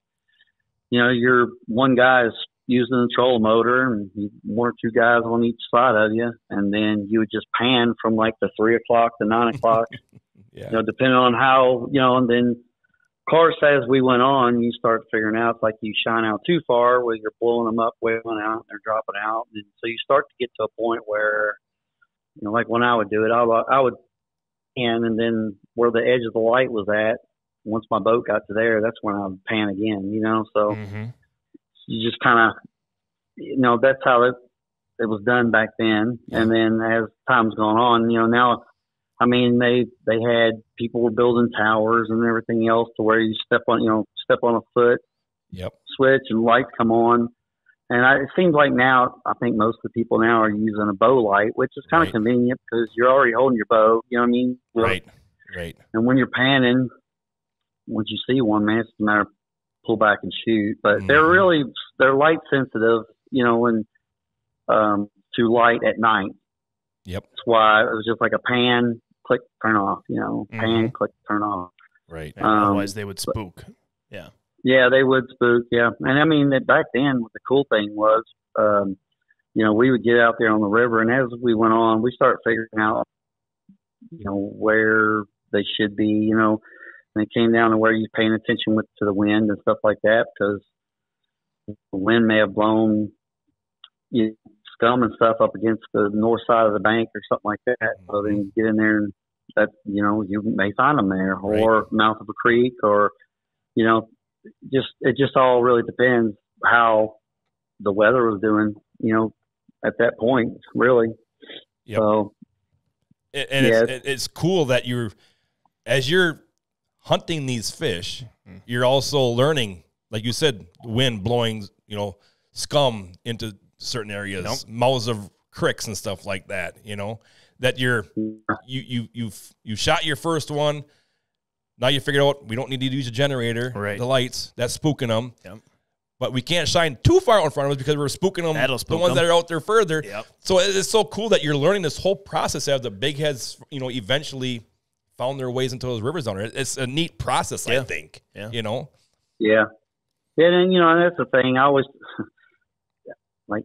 you know, your one guy is using the trolling motor, and one or two guys on each side of you, and then you would just pan from like the three o'clock to nine o'clock Yeah. you know, depending on how, you know, and then, of course, as we went on, you start figuring out like you shine out too far where you're blowing them up, wailing out, and they're dropping out. And so you start to get to a point where, you know, like when I would do it, I, would- I would, pan, and then where the edge of the light was at, once my boat got to there, that's when I would pan again, you know, so hmm you just kind of, you know, that's how it it was done back then. And then as time's gone on, you know, now, I mean, they they had people were building towers and everything else to where you step on, you know, step on a foot Yep. switch and lights come on. And I, it seems like now, I think most of the people now are using a bow light, which is kind Right. of convenient because you're already holding your bow. You know what I mean? Right. Right. And when you're panning, once you see one, man, it's a matter of pull back and shoot. But they're Mhm. really they're light sensitive, you know, and um, to light at night. Yep. That's why it was just like a pan, click, turn off. You know, pan, Mhm. click, turn off. Right. Um, otherwise, they would spook. Yeah. Yeah, they would spook. Yeah, and I mean that back then, what the cool thing was, um, you know, we would get out there on the river, and as we went on, we started figuring out, you know, where they should be. You know, and it came down to where you're paying attention with to the wind and stuff like that, because the wind may have blown you know, scum and stuff up against the north side of the bank or something like that. So then you get in there and that you know you may find them there, or mouth of a creek, or you know just it just all really depends how the weather was doing, you know, at that point, really. Yep. So And and Yeah. it's, it- it's cool that you're, as you're hunting these fish, mm-hmm. you're also learning, like you said, wind blowing, you know, scum into certain areas, mouths of cricks and stuff like that. You know, that you're you you you you shot your first one. Now you figured out we don't need to use a generator, Right. The lights that's spooking them. Yep. But we can't shine too far out in front of us because we're spooking them. That'll spook the ones them. that are out there further. Yep. So it's so cool that you're learning this whole process as the big heads, you know, eventually found their ways into those rivers down there. It's a neat process, I think. Yeah. You know? yeah, yeah, and you know that's the thing. I always like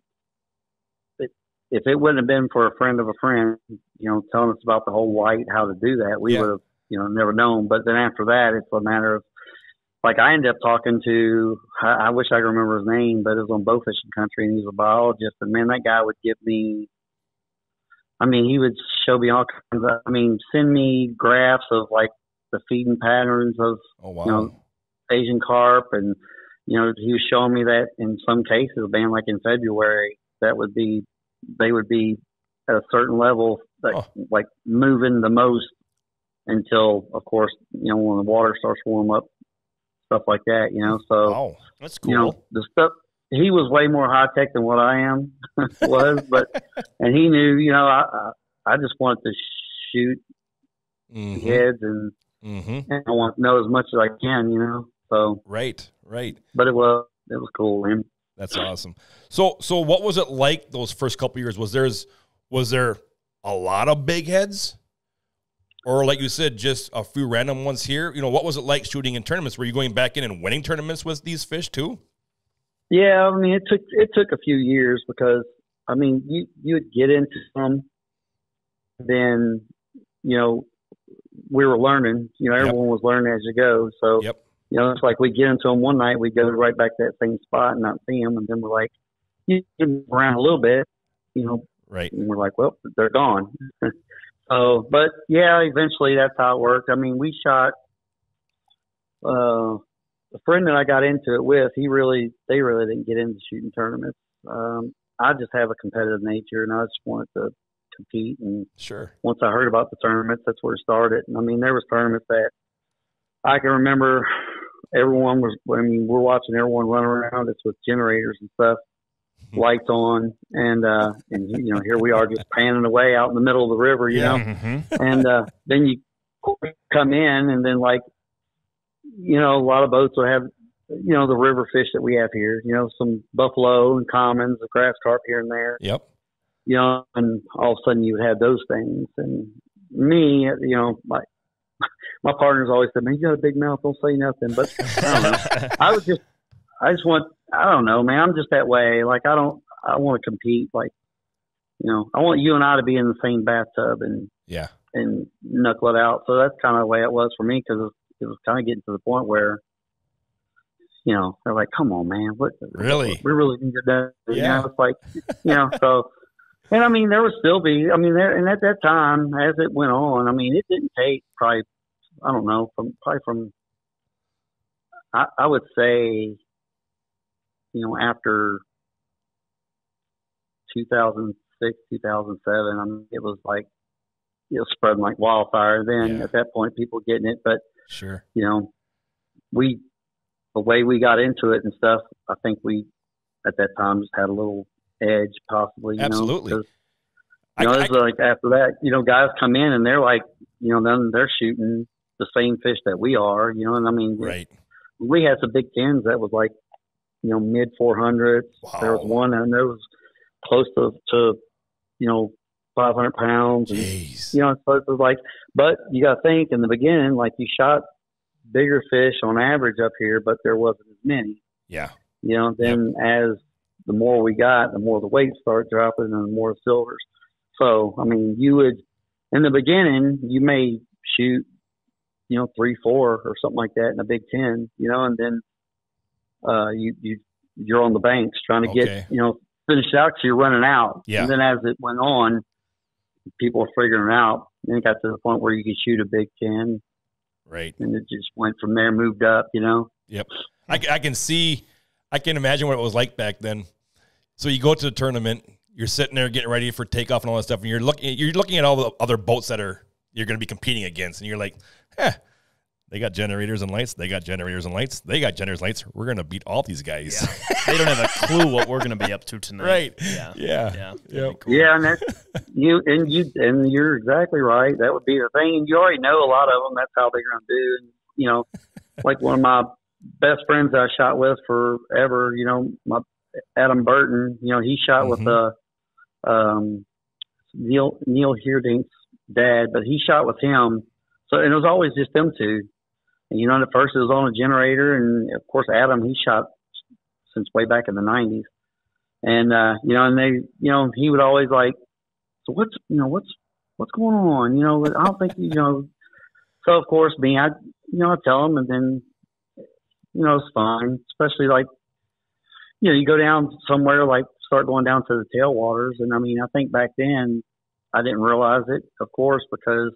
it, if it wouldn't have been for a friend of a friend, you know, telling us about the whole white how to do that, we Yeah. would have, you know, never known. But then after that, it's a matter of like I ended up talking to I, I wish I could remember his name, but it was on Bowfishing Country, and he's a biologist. And man, that guy would give me. I mean, he would show me all kinds of. I mean, send me graphs of like the feeding patterns of Oh wow. You know, Asian carp, and you know, he was showing me that in some cases, man, like in February, that would be they would be at a certain level, like, Oh. like moving the most until, of course, you know, when the water starts warm up, stuff like that. You know, so wow. That's cool. you know the stuff. He was way more high tech than what I am was, but and he knew, you know, I I, just wanted to shoot Mhm. heads and, mm-hmm. and I want to know as much as I can, you know. So, Right. Right. but it was it was cool, man. That's awesome. So so what was it like those first couple years? Was there's was there a lot of big heads? Or like you said, just a few random ones here. You know, what was it like shooting in tournaments? Were you going back in and winning tournaments with these fish too? Yeah, I mean it took it took a few years because I mean you you would get into some, then you know we were learning. You know Yep. everyone was learning as you go. So Yep. you know it's like we get into them one night, we go right back to that same spot and not see them, and then we're like you move around a little bit, you know, Right. and we're like, well, they're gone. so, but yeah, eventually that's how it worked. I mean, we shot. Uh, the friend that I got into it with, he really, they really didn't get into shooting tournaments. Um, I just have a competitive nature, and I just wanted to compete. And Sure. once I heard about the tournaments, that's where it started. And I mean, there was tournaments that I can remember. Everyone was. I mean, we're watching everyone run around. It's with generators and stuff, lights on, and uh, and you know, here we are just panning away out in the middle of the river. You know, Mhm. and uh, then you come in, and then like, you know, a lot of boats will have, you know, the river fish that we have here. You know, some buffalo and commons, the grass carp here and there. Yep. you know, and all of a sudden you would have those things. And me, you know, my my partners always said, "Man, you got a big mouth. Don't say nothing." But I don't know. I was just, I just want, I don't know, man. I'm just that way. Like I don't, I want to compete. Like, you know, I want you and I to be in the same bathtub and Yeah. and knuckle it out. So that's kind of the way it was for me because it was kind of getting to the point where, you know, they're like, "Come on, man, what? Really? We really need to do." You Yeah. know, it's like, you know, so. And I mean, there would still be. I mean, there and at that time, as it went on, I mean, it didn't take probably, I don't know, from probably from. I, I would say, you know, after 2006, 2007, I mean, it was like it was spreading like wildfire. Then Yeah. at that point, people getting it, but Sure. you know, we the way we got into it and stuff. I think we at that time just had a little edge, possibly. You Absolutely. Know, I, you know, I- it's like after that, you know, guys come in and they're like, you know, then they're shooting the same fish that we are. You know, and I mean, right. we had some big tens that was like, you know, mid four hundreds. There was one and there was close to, to you know, five hundred pounds. And, Jeez. you know, so it was like, but you got to think in the beginning, like you shot bigger fish on average up here, but there wasn't as many. Yeah. You know, then as the more we got, the more the weights start dropping and the more silvers. So, I mean, you would, in the beginning, you may shoot, you know, three, four or something like that in a Big Ten, you know, and then uh, you, you, you're on the banks trying to Okay. get, you know, finish out because you're running out. Yeah. And then as it went on, people were figuring it out. And it got to the point where you could shoot a Big Ten, Right. and it just went from there, moved up, you know. Yep. I, I can see, I can imagine what it was like back then. So you go to the tournament, you're sitting there getting ready for takeoff and all that stuff, and you're looking, you're looking at all the other boats that are you're going to be competing against, and you're like, eh, they got generators and lights, they got generators and lights, they got generators and lights. We're going to beat all these guys. they don't have a clue what we're going to be up to tonight. right. Yeah. Yeah. Yeah. that'd Yep. cool. Yeah, and that you and you and you're exactly right. That would be the thing. And you already know a lot of them. That's how they're going to do. And you know, like one of my best friends I shot with forever. You know, my Adam Burton. You know, he shot with Mhm. uh, um, Neil Neil Heerdink's dad, but he shot with him. So and it was always just them two. And you know, at first it was on a generator, and of course Adam he shot since way back in the '90s. And uh, you know, and they, you know, he would always like, so what's, you know, what's, what's going on? You know, I don't think, you know. So of course, me, I, you know, I tell him, and then, you know, it's fine. Especially like, you know, you go down somewhere like start going down to the tailwaters, and I mean, I think back then I didn't realize it, of course, because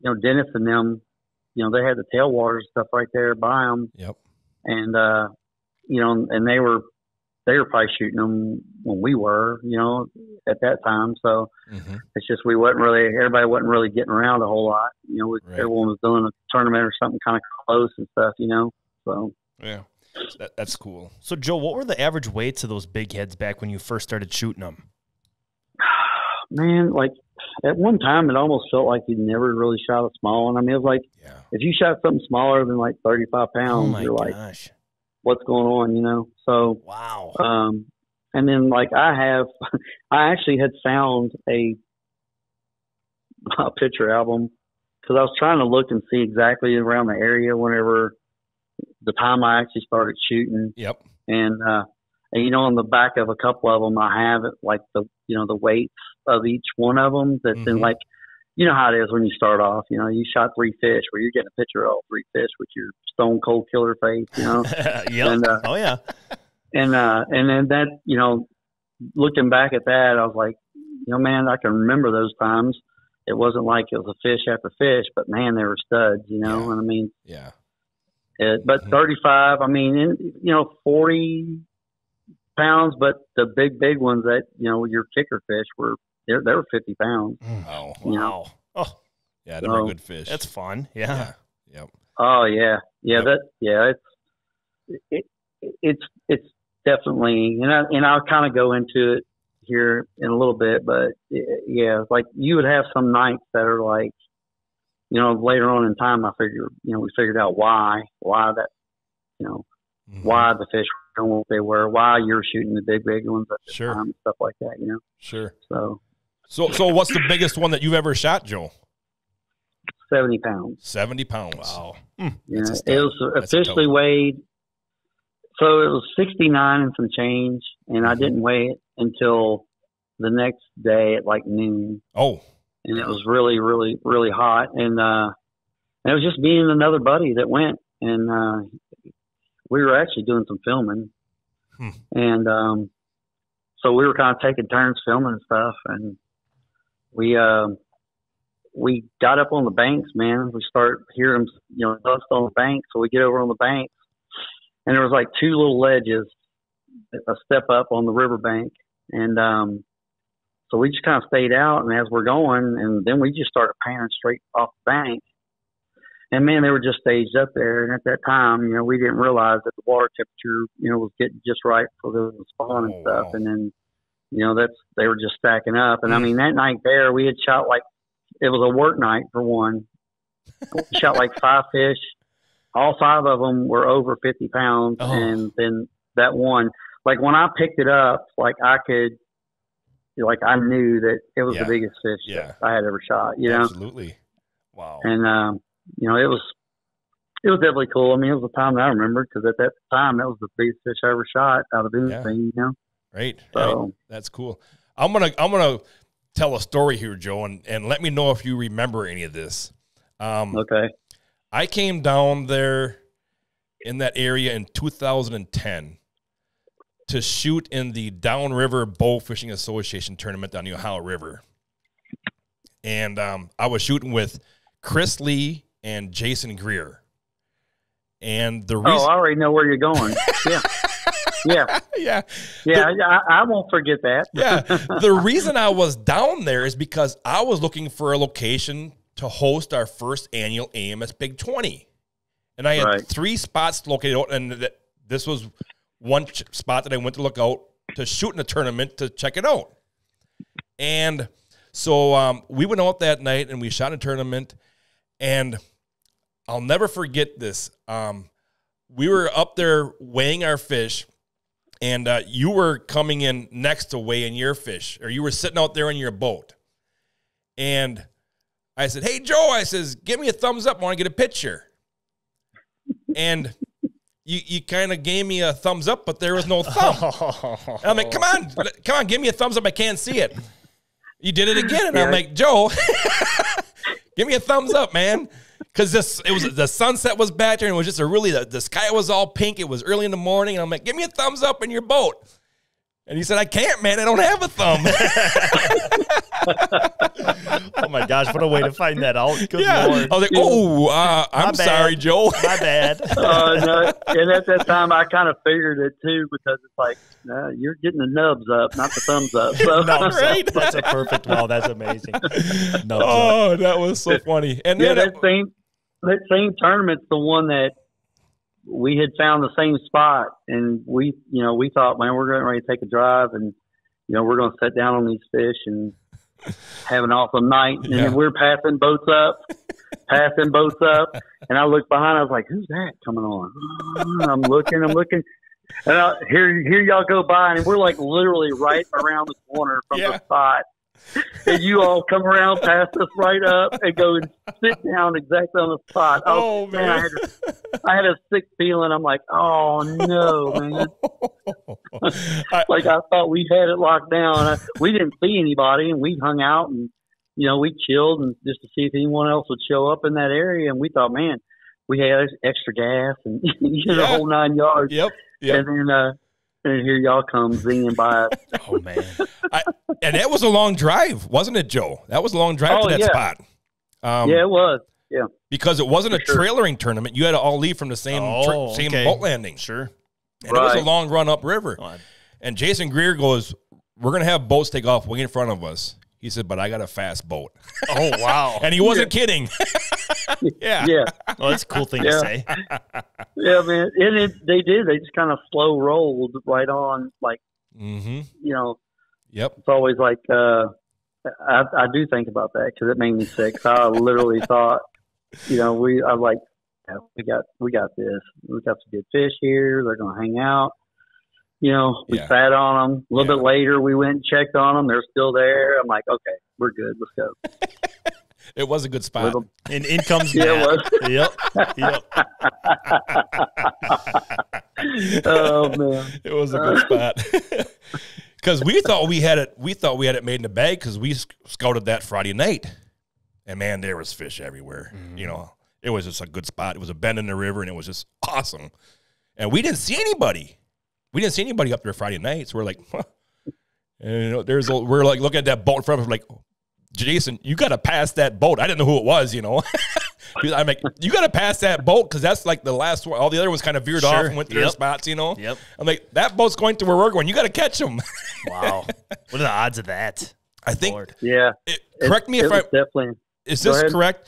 you know Dennis and them, you know, they had the tailwaters stuff right there by them, Yep. and uh, you know, and they were they were probably shooting them when we were, you know, at that time. So hmm it's just we wasn't really everybody wasn't really getting around a whole lot. You know, we, Right. everyone was doing a tournament or something kind of close and stuff. You know, so Yeah. That, that's cool. So, Joe, what were the average weights of those big heads back when you first started shooting them? Man, like at one time it almost felt like you never really shot a small one. I mean, it was like Yeah. if you shot something smaller than like 35 pounds, my you're like, gosh! what's going on? You know, so Wow. Um, and then like I have, I actually had found a, a picture album because I was trying to look and see exactly around the area whenever the time I actually started shooting. Yep. And, uh, and you know, on the back of a couple of them, I have it like the, you know, the weights of each one of them that's in Mhm. like, you know how it is when you start off, you know, you shot three fish where you're getting a picture of all three fish with your stone cold killer face, you know? yep. And, uh, oh yeah. and uh and then that you know looking back at that i was like you know man i can remember those times it wasn't like it was a fish after fish but man they were studs you know Yeah. and i mean Yeah. it, but Mhm. 35 i mean in, you know 40 pounds but the big big ones that you know your kicker fish were they they were 50 pounds Wow. you know? Wow. Oh, Yeah. They were So, good fish. that's fun. Yeah. yeah. Yep. Oh yeah, yeah. Yep. That yeah. It's it, it's it's definitely and I and I'll kind of go into it here in a little bit, but y- yeah, like you would have some nights that are like, you know, later on in time, I figure, you know, we figured out why why that, you know, Mhm. why the fish were doing what they were, why you're shooting the big big ones at the Sure. time, and stuff like that, you know. Sure. So So, so what's the biggest one that you've ever shot, Joe? 70 pounds. Seventy pounds. Wow. Yeah, That's it was officially weighed. So it was 69 and some change, and Mm-hmm. I didn't weigh it until the next day at like noon. Oh, and it was really, really, really hot. And uh, and it was just me and another buddy that went, and uh, we were actually doing some filming, Hmm. and um, so we were kind of taking turns filming and stuff, and we uh, we got up on the banks, man. We start hearing you know dust on the bank, so we get over on the banks, and there was like two little ledges, a step up on the riverbank, and um, so we just kind of stayed out, and as we're going, and then we just started panning straight off the bank. And man, they were just staged up there. And at that time, you know, we didn't realize that the water temperature, you know, was getting just right for the spawn and stuff. And then, you know, that's they were just stacking up. And I mean, that night there, we had shot like it was a work night for one. Shot like five fish. All five of them were over fifty pounds, Oh. and then that one, like when I picked it up, like I could, like I knew that it was Yeah. the biggest fish Yeah. I had ever shot. You know, absolutely. Wow. and um, you know, it was it was definitely cool. I mean, it was a time that I remember because at that time that was the biggest fish I ever shot out of anything. You know, Right. right. That's cool. I'm gonna I'm gonna tell a story here, Joe, and, and let me know if you remember any of this. Um, okay, I came down there in that area in 2010 to shoot in the Downriver Bow Fishing Association tournament on the Ohio River. And um, I was shooting with Chris Lee and Jason Greer. And the oh, I already know where you're going. yeah, yeah, yeah, yeah. I, I won't forget that. yeah. The reason I was down there is because I was looking for a location to host our first annual AMS Big 20. And I had Right. three spots located out, and th- this was one ch- spot that I went to look out to shoot in a tournament to check it out. And so um, we went out that night and we shot a tournament, and I'll never forget this. Um, we were up there weighing our fish, and uh, you were coming in next to weigh in your fish, or you were sitting out there in your boat. And I said, "Hey Joe," I says, "Give me a thumbs up. I want to get a picture." And you you kind of gave me a thumbs up, but there was no thumb. And I'm like, "Come on, come on, give me a thumbs up. I can't see it." You did it again, and I'm like, "Joe, give me a thumbs up, man." Because this, it was the sunset was back there, and it was just a really the, the sky was all pink. It was early in the morning, and I'm like, "Give me a thumbs up in your boat." And he said, "I can't, man. I don't have a thumb." Oh my gosh, what a way to find that out. Good yeah, lord. I was like, "Oh, uh, I'm sorry, Joe." My bad. uh, no, and at that time, I kind of figured it too because it's like uh, you're getting the nubs up, not the thumbs up. So, No, Right. That's a perfect. Wow, that's amazing. No, oh, that was so funny. And yeah, then that same that same tournament's the one that we had found the same spot, and we, you know, we thought, man, we're getting ready to take a drive, and you know, we're going to sit down on these fish and have an awesome night. And Yeah. we're passing boats up, passing boats up, and I look behind. I was like, who's that coming on? Ah, I'm looking, I'm looking. And I, here, here y'all go by, and we're like literally right around the corner from Yeah. the spot. And you all come around past us right up and go and sit down exactly on the spot. I Oh, man, I had, a, I had a sick feeling. I'm like, oh no, man! Like I thought we had it locked down. I, we didn't see anybody, and we hung out and you know we chilled and just to see if anyone else would show up in that area. And we thought, man, we had extra gas and you know, the whole nine yards. yep, yep. And then uh, and here y'all come zinging by. us. Oh man. I, and that was a long drive, wasn't it, Joe? That was a long drive Oh, to that yeah. spot. Um, yeah, it was. Yeah. because it wasn't a For sure. trailering tournament. You had to all leave from the same tra- Oh, same okay. boat landing, Sure. and it was a long run up river. And Jason Greer goes, "We're gonna have boats take off way in front of us." He said, "But I got a fast boat," Oh wow. and he wasn't kidding. yeah, Yeah. Well, that's a cool thing Yeah. to say. Yeah, man. And it, they did. They just kind of slow rolled right on. Like, Mm-hmm. you know, Yep. it's always like, uh, I, I do think about that because it made me sick. 'Cause I literally thought, you know, we, I was like, yeah, we got, we got this. We got some good fish here. They're going to hang out. You know, we Yeah. sat on them. A little Yeah. bit later, we went and checked on them. They're still there. I'm like, okay, we're good. Let's go. It was a good spot. Little- And in comes Yeah, Matt. it was. Yep. Yep. oh man. It was a good spot. Because we thought we had it, we thought we had it made in the bag because we scouted that Friday night, and man, there was fish everywhere. You mm-hmm. know, it was just a good spot. It was a bend in the river, and it was just awesome. And we didn't see anybody. We didn't see anybody up there Friday night. So we're like, huh. and, you know, there's a, we're like looking at that boat in front of us, like, Jason, you got to pass that boat. I didn't know who it was, you know. I'm like, you got to pass that boat because that's like the last one. All the other ones kind of veered off and went to their Yep. spots, you know. Yep. I'm like, that boat's going to where we're going. You got to catch them. Wow. What are the odds of that? I think. Lord. Yeah. It, It- correct me it if I was definitely. is this correct?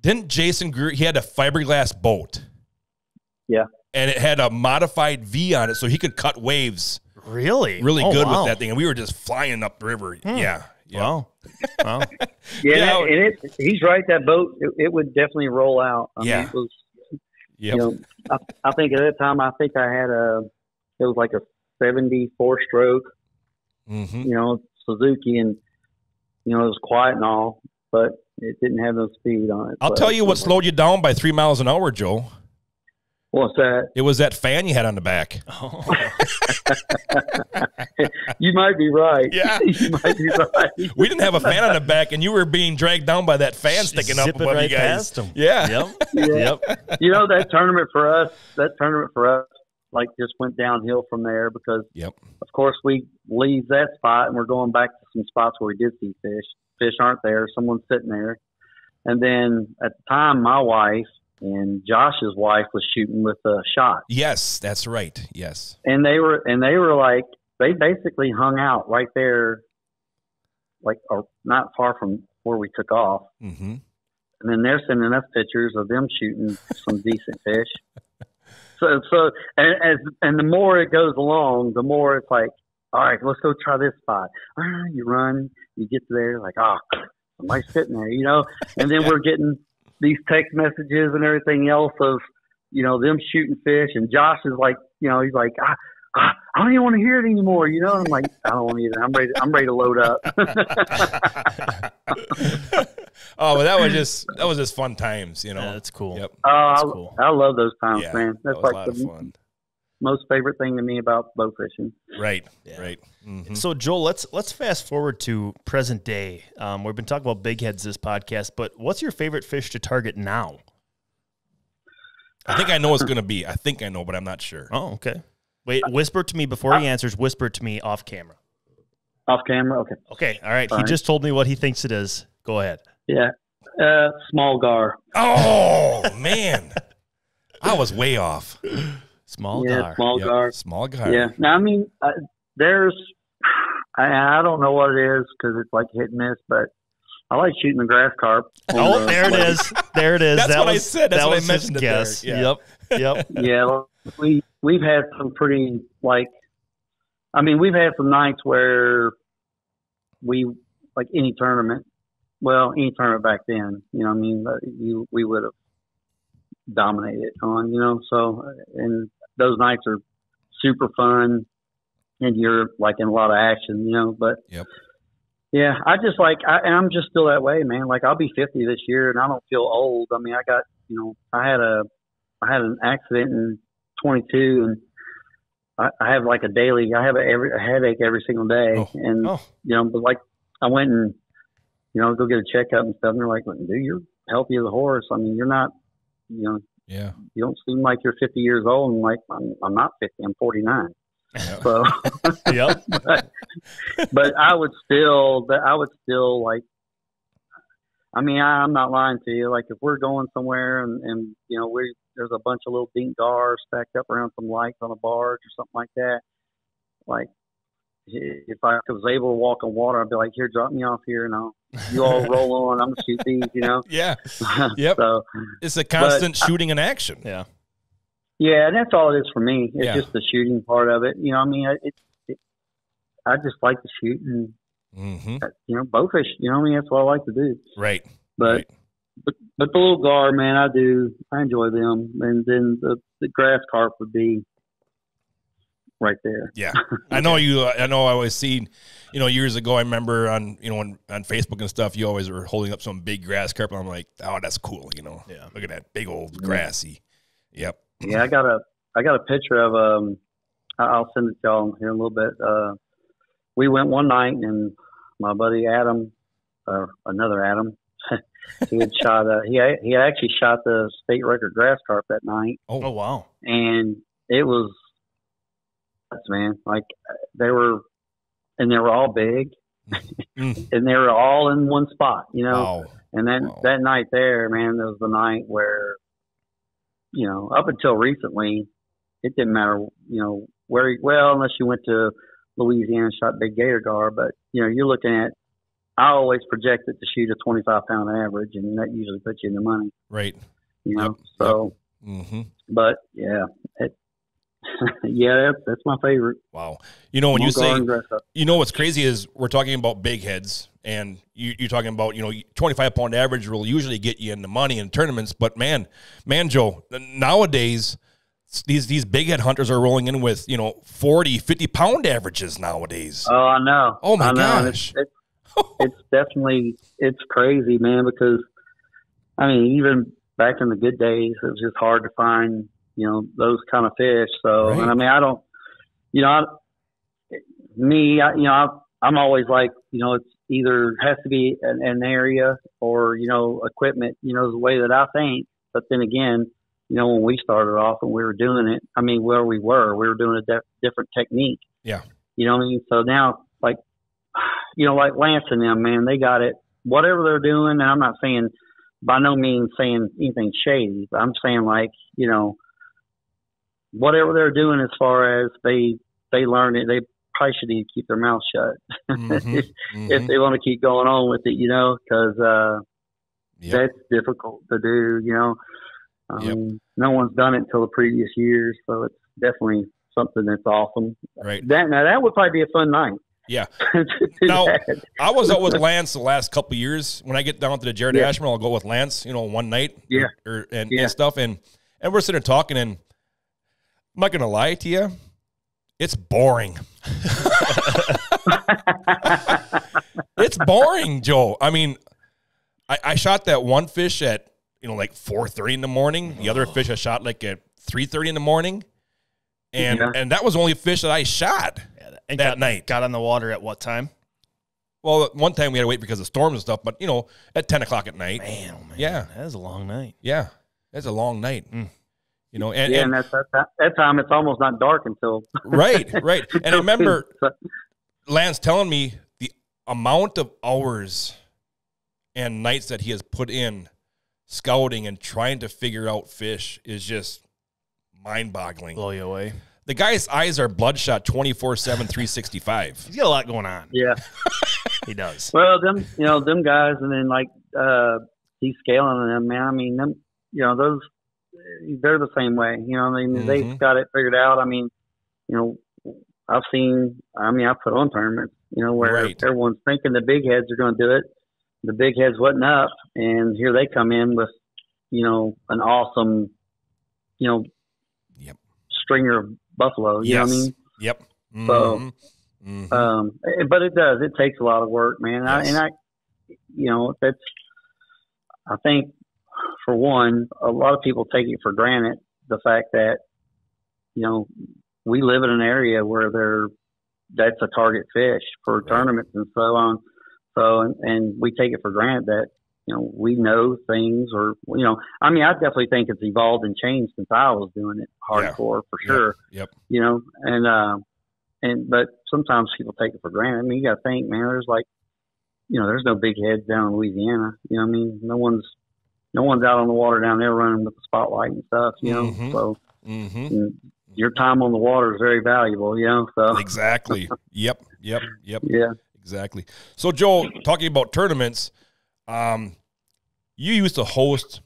Didn't Jason Greer? He had a fiberglass boat. Yeah. And it had a modified V on it, so he could cut waves Really? really Oh, good wow. with that thing. And we were just flying up the river. Yeah. Yeah. Wow. Wow. Yeah, Yeah. and it, he's right. That boat, it, it would definitely roll out. I Yeah. mean, it was. Yep. You know, I, I think at that time, I think I had a. It was like a seventy-four stroke. hmm You know, Suzuki, and you know it was quiet and all, but it didn't have no speed on it. I'll But- tell you what slowed you down by three miles an hour, Joe. What's that? It was that fan you had on the back. Oh. You might be right. Yeah. you might be right. We didn't have a fan on the back, and you were being dragged down by that fan sticking up Zipping above right you guys. past 'em. Yeah. Yep. Yeah. Yep. you know that tournament for us. That tournament for us, like, just went downhill from there because Yep. of course, we leave that spot and we're going back to some spots where we did see fish. Fish aren't there. Someone's sitting there. And then at the time, my wife and Josh's wife was shooting with a shot, Yes, that's right. Yes. and they were and they were like they basically hung out right there, like or not far from where we took off. hmm And then they're sending us pictures of them shooting some decent fish. So, so, and as and the more it goes along, the more it's like, all right, let's go try this spot. Ah, You run, you get there, like, ah, somebody's sitting there, you know. And then we're getting these text messages and everything else of, you know, them shooting fish. And Josh is like, you know, he's like, ah, ah, I don't even want to hear it anymore, you know. And I'm like, I don't want to either. I'm ready. I'm ready to load up. oh, but that was just that was just fun times, you know. Yeah, that's cool. Yep. Oh, I, That's cool. I love those times, Yeah, man. that That's was a like lot of the fun. Most favorite thing to me about bow fishing. Right. Yeah. Right. Mhm. So Joe, let's let's fast forward to present day. Um, we've been talking about big heads this podcast, but what's your favorite fish to target now? I think I know what's going to be. I think I know, but I'm not sure. Oh, okay. Wait, whisper to me before he answers. Whisper to me off camera. Off camera, okay. Okay, all right. He Fine. just told me what he thinks it is. Go ahead. Yeah, uh, small gar. Oh man, I was way off. Small yeah, gar. small Yep. gar. Small gar. Yeah. Now, I mean, uh, there's, I, I don't know what it is because it's like hit and miss, but I like shooting the grass carp. Oh, the- there it like- is. There it is. That's that what I was, said. That's that what I was his mentioned it there. guess. Yeah. Yep. Yep. Yeah, we we've had some pretty like, I mean, we've had some nights where we like any tournament. Well, any tournament back then, you know, what I mean, you we would have dominated on, you know. So, and those nights are super fun, and you're like in a lot of action, you know. But Yep. yeah, I just like I, and I'm just still that way, man. Like I'll be 50 this year, and I don't feel old. I mean, I got you know, I had a I had an accident in 22, and I, I have like a daily. I have a, every a headache every single day, Oh. and Oh. you know, but like I went and you know go get a checkup and stuff, and they're like, "Dude, you're healthy as a horse. I mean, you're not, you know, Yeah. you don't seem like you're 50 years old." And like, I'm, I'm not 50. I'm 49. Yeah. So, Yep. but, but I would still, that I would still like. I mean, I, I'm not lying to you. Like, if we're going somewhere and, and you know, we there's a bunch of little dink gars stacked up around some lights on a barge or something like that. Like, if I was able to walk on water, I'd be like, "Here, drop me off here, and I'll you all roll on. I'm gonna shoot these," you know. Yeah. Yep. so It's a constant shooting in action. Yeah. yeah, and that's all it is for me. It's Yeah. just the shooting part of it. You know, I mean, it, it, I just like to shoot and hmm you know, bowfish. You know, what I mean, that's what I like to do. Right. But right. but but the little gar, man, I do. I enjoy them, and then the the grass carp would be right there. Yeah, I know you. I know. I always seen, you know, years ago. I remember on you know on, on Facebook and stuff. You always were holding up some big grass carpet. I'm like, oh, that's cool. You know, Yeah. Look at that big old grassy. Yep. Yeah, I got a I got a picture of um. I- I'll send it to y'all here in a little bit. Uh, we went one night and my buddy Adam, or another Adam, he had shot a he he actually shot the state record grass carp that night, Oh wow. and it was nuts, man. Like they were, and they were all big, Mm. and they were all in one spot, you know. Wow. And then Wow. that night there, man, that was the night where, you know, up until recently, it didn't matter, you know, where, well, unless you went to Louisiana and shot big gator gar, but, you know, you're looking at, I always projected to shoot a 25 pound average, and that usually puts you in the money, Right. you know. Yep, So, Mm-hmm. but yeah, it, yeah, that's, that's my favorite. Wow. You know when you Monk gar say and dress up. you know what's crazy is we're talking about big heads and you, you're talking about you know 25 pound average will usually get you in the money in tournaments but man man joe nowadays these these big head hunters are rolling in with you know 40 50 pound averages nowadays Oh, I know. Oh, my know. gosh. It's, it's, it's definitely it's crazy, man. Because I mean, even back in the good days, it was just hard to find you know those kind of fish. So, Right. and I mean, I don't, you know, I, me, I, you know, I, I'm always like, you know, it's either has to be an, an area or you know equipment. You know, the way that I think. But then again, you know, when we started off and we were doing it, I mean, where we were, we were doing a def- different technique. Yeah. You know what I mean? So now, like, you know, like Lance and them, man, they got it. Whatever they're doing, and I'm not saying, by no means saying anything shady, but I'm saying like, you know, whatever they're doing as far as they they learn it, they probably should need to keep their mouth shut Mhm, if, mhm. if they want to keep going on with it, you know, because uh, Yep. that's difficult to do, you know. I Yep. no one's done it until the previous years, so it's definitely something that's awesome. right That now that would probably be a fun night. Yeah. Now- that. I was out with Lance the last couple of years. When I get down to the Jared Yeah. Ashmore, I'll go with Lance, you know, one night. Yeah. Or, or- and, Yeah. and stuff. And and we're sitting there talking, and I'm not gonna lie to you, it's boring. it's boring, Joe. I mean, I, I shot that one fish at you know like four thirty in the morning. The other fish I shot like at three thirty in the morning, and Yeah. and that was the only fish that I shot. And That got, night. got on the water at what time? Well, one time we had to wait because of storms and stuff, but you know, at ten o'clock at night. Man, oh man, Yeah. that was a long night. Yeah, that's a long night. Mm. You know, and, yeah, and and that's that, that time it's almost not dark until. right, right. And I remember Lance telling me the amount of hours and nights that he has put in scouting and trying to figure out fish is just mind-boggling. Blow you away. The guy's eyes are bloodshot 24/7 365. He's got a lot going on. yeah. He does. Well, them, you know, them guys, and then like uh, he's scaling them, man. I mean, them, you know, those, they're the same way. You know, I mean, Mhm. they've got it figured out. I mean, you know, I've seen. I mean, I put on tournaments, you know, where Right. everyone's thinking the big heads are going to do it. The big heads wasn't up, and here they come in with, you know, an awesome, you know, Yep. stringer of buffalo. You know what I mean? Yep. So- Mhm. Mhm. Um, eh, but it does. It takes a lot of work, man. I, Yes. and I, you know, that's. I think, for one, a lot of people take it for granted the fact that, you know, we live in an area where there, that's a target fish for tournaments and so on. So, and, and we take it for granted that, you know, we know things or, you know, I mean, I definitely think it's evolved and changed since I was doing it Yeah. hardcore for Yep. sure Yep. you know, and uh, and but sometimes people take it for granted. I mean, you got to think, man. There's like, you know, there's no big heads down in Louisiana. You know, what I mean, no one's no one's out on the water down there running with the spotlight and stuff. You know, Mhm. so Mhm. and your time on the water is very valuable. You know, so Exactly. Yep. Yep. Yep. yeah, Exactly. So, Joe, talking about tournaments, um, you used to host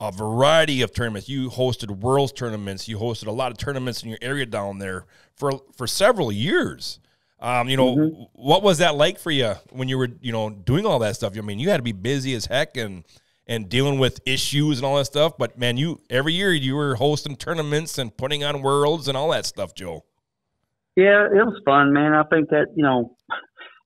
a variety of tournaments. You hosted world's tournaments. You hosted a lot of tournaments in your area down there for for several years. Um, you know, Mhm. what was that like for you when you were, you know, doing all that stuff? I mean, you had to be busy as heck and and dealing with issues and all that stuff. But man, you every year you were hosting tournaments and putting on worlds and all that stuff, Joe. Yeah, it was fun, man. I think that you know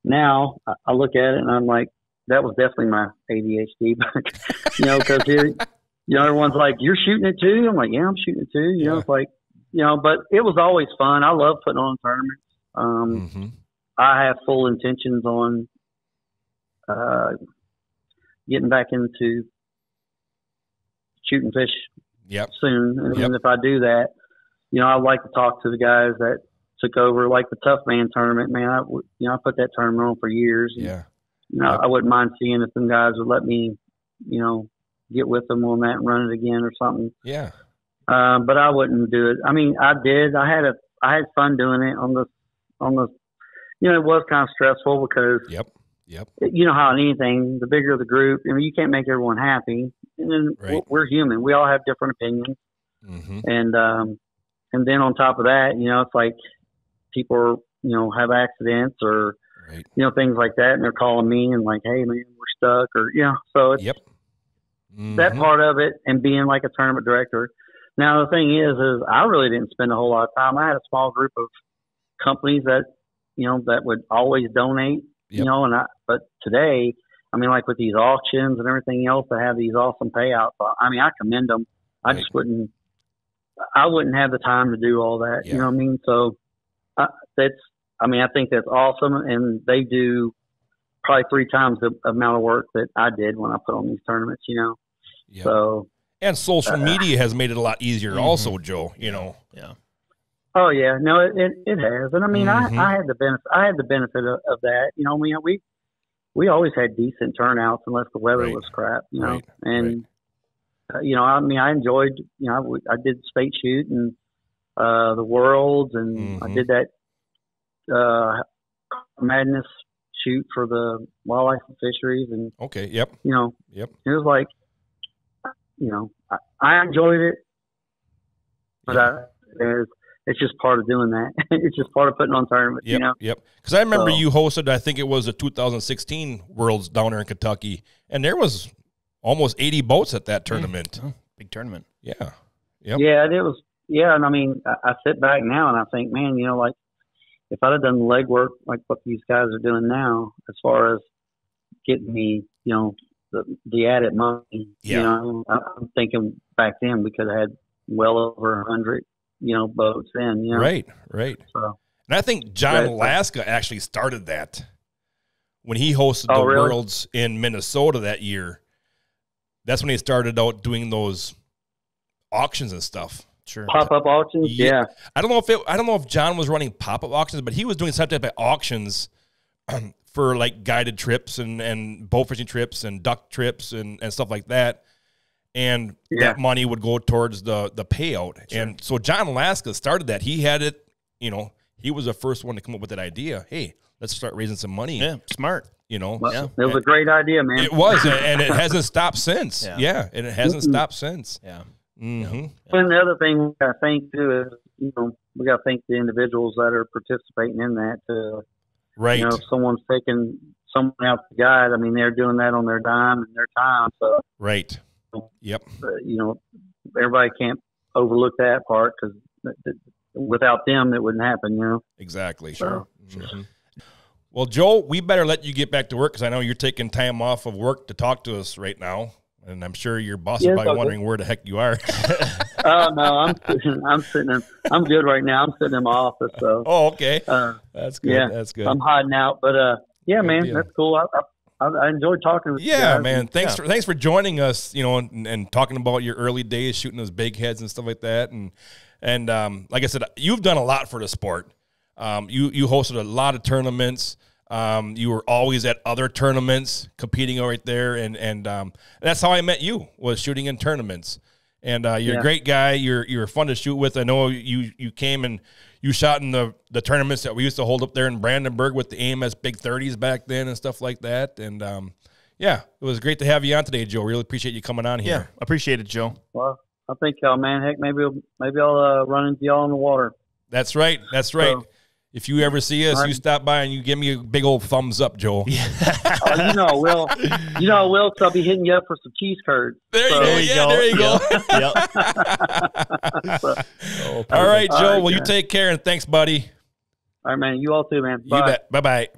now I- look at it and I'm like, that was definitely my ADHD, you know, because here, you know, everyone's like, you're shooting it too. I'm like, yeah, I'm shooting it too. You know, it's like, you know, but it was always fun. I love putting on tournaments. Um, hmm I have full intentions on uh, getting back into shooting fish Yep. soon. And Yep. if I do that, you know, I'd like to talk to the guys that took over, like the Tough Man tournament. Man, I you know I put that tournament on for years. and, Yeah. You know, Yep. I wouldn't mind seeing if some guys would let me, you know, get with them on that and run it again or something. Yeah. Um, but I wouldn't do it. I mean, I did. I had a I had fun doing it on the on the. You know, it was kind of stressful because Yep. Yep. you know how in anything, the bigger the group, I mean, you can't make everyone happy. And then Right. we're human. We all have different opinions. hmm And um, and then on top of that, you know, it's like people, are, you know, have accidents or Right. you know things like that, and they're calling me and like, hey man, we're stuck, or you know, so it's Yep. that Mhm. part of it and being like a tournament director. Now the thing is, is I really didn't spend a whole lot of time. I had a small group of companies that you know that would always donate, you know, and I. But today, I mean, like with these auctions and everything else, to have these awesome payouts. I mean, I commend them. I Right. just wouldn't. I wouldn't have the time to do all that. Yeah. You know what I mean? So I, that's. I mean, I think that's awesome, and they do probably three times the amount of work that I did when I put on these tournaments. You know, Yep. so and social uh, media has made it a lot easier, Mhm. also, Joe. You know. Yeah. Oh yeah, no, it it, it has, and I mean, Mhm. I I had the benefit. I had the benefit of, of that. You know, I mean, we we always had decent turnouts unless the weather Right. was crap. You know, Right, and uh, you know, I mean, I enjoyed. You know, I did state shoot and uh, the worlds, and I Mhm. did that uh, madness shoot for the wildlife and fisheries, and Okay. Yep. you know, Yep. it was like, you know, I, I enjoyed it, but I, it's, it's just part of doing that. it's just part of putting on tournaments, Yep. you know. Yep. Because I remember So- you hosted. I think it was the 2016 Worlds down there in Kentucky, and there was almost 80 boats at that tournament. Oh, big tournament. Yeah. Yep. Yeah, and it was. Yeah, and I mean, I, I sit back now and I think, man, you know, like if I'd have done the legwork like what these guys are doing now, as far as getting me, you know, the the added money, Yeah. you know, I, I'm thinking back then we could have had well over a hundred, you know, boats then, you know. Right. Right. So And I think John Right. Alaska uh, actually started that when he hosted Oh, the really? Worlds in Minnesota that year. That's when he started out doing those auctions and stuff. Sure. pop up auctions, Yeah. yeah. I don't know if it, I don't know if John was running pop up auctions, but he was doing some type of auctions for like guided trips and and bowfishing trips and duck trips and and stuff like that. And Yeah. that money would go towards the the payout. And so John Alaska started that. He had it. You know, he was the first one to come up with that idea. Hey, let's start raising some money. Yeah. Smart. You know, Well, Yeah. It was a great idea, man. it was, and- and it hasn't stopped since. Yeah. Yeah, and it hasn't Mm-mm. stopped since. Yeah. Mm-hmm. And the other thing we got to think too is, you know, we got to thank the individuals that are participating in that. To, Right. You know, if someone's taking someone out to guide, I mean, they're doing that on their dime and their time. So, right. Yep. uh, you know, everybody can't overlook that part because without them, it wouldn't happen. You know. Exactly. Sure, Mhm. Well, Joe, we better let you get back to work because I know you're taking time off of work to talk to us right now, and I'm sure your boss Yeah, is probably good. wondering where the heck you are. oh no, I'm sitting, I'm sitting. In, I'm good right now. I'm sitting in my office, so oh, okay. uh, That's good. yeah, That's good. I'm hiding out. But uh, yeah, Good man, deal. that's cool. I, I, I enjoyed talking with you yeah, guys. man. Thanks yeah. for thanks for joining us. You know, and, and talking about your early days shooting those bigheads and stuff like that. And and um, like I said, you've done a lot for the sport. Um, you you hosted a lot of tournaments. Um, you were always at other tournaments competing right there, and and um, that's how I met you was shooting in tournaments. And uh, you're a great guy. You're you're fun to shoot with. I know you you came and you shot in the the tournaments that we used to hold up there in Brandenburg with the AMS Big Thirties back then and stuff like that. And um, yeah, it was great to have you on today, Joe. Really appreciate you coming on here. Yeah. here. Appreciate it, Joe. Well, I think y'all, man. Heck, maybe I'll- maybe I'll uh, run into y'all in the water. That's right. That's right. So- if you ever see us, you stop by and you give me a big old thumbs up, Joe. Oh, you know, I will. You know, I will. So I'll be hitting you up for some cheese curds. There you So- go. There you yeah, go. there you go. Yep. So, All right, All Joe. right, well, you take care and thanks, buddy. All right, man. You all too, man. You bet. Bye bye.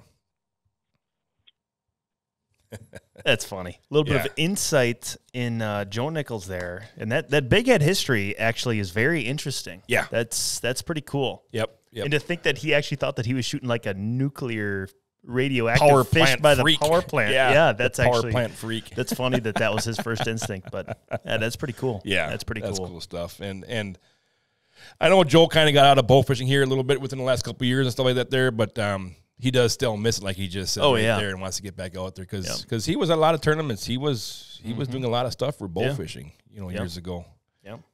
That's funny. A little bit Yeah. of insight in uh, Joe Nichols there, and that that bighead history actually is very interesting. Yeah. that's that's pretty cool. Yep. Yep. And to think that he actually thought that he was shooting like a nuclear radioactive Power fish plant by the freak. power plant. Yeah, Yeah, the that's power actually plant freak. That's funny that that was his first instinct, but yeah, that's pretty cool. Yeah, that's pretty That's cool. cool stuff. And and I know Joe kind of got out of bowfishing here a little bit within the last couple of years and stuff like that there, but um, he does still miss it, like he just said Oh, right yeah. there, and wants to get back out there because because he was at a lot of tournaments. He was he was doing a lot of stuff for bow Mm-hmm. Fishing, you know, years ago.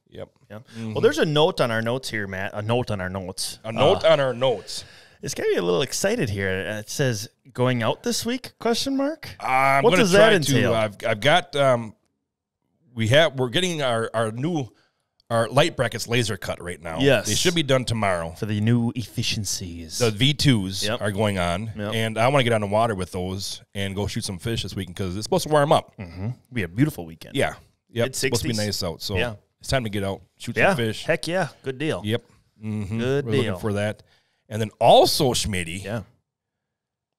Yep. Yeah. Well, there's a note on our notes here, Matt. A note on our notes. A note Uh, on our notes. it's got me a little excited here. Uh, It says going out this week? Question mark. I'm what does that entail? To, I've I've got um, we have we're getting our our new our light brackets laser cut right now. Yes. they should be done tomorrow. For the new efficiencies. The V2s Yep. are going on, Yep. and I want to get on the water with those and go shoot some fish this weekend because it's supposed to warm up. be a beautiful weekend. Yeah, yep. It's supposed to be nice out, so Yeah. It's time to get out, shoot Yeah. some fish. Heck yeah. Good deal. Yep, mm-hmm. Good We're deal. looking for that, and then also Schmitty Yeah.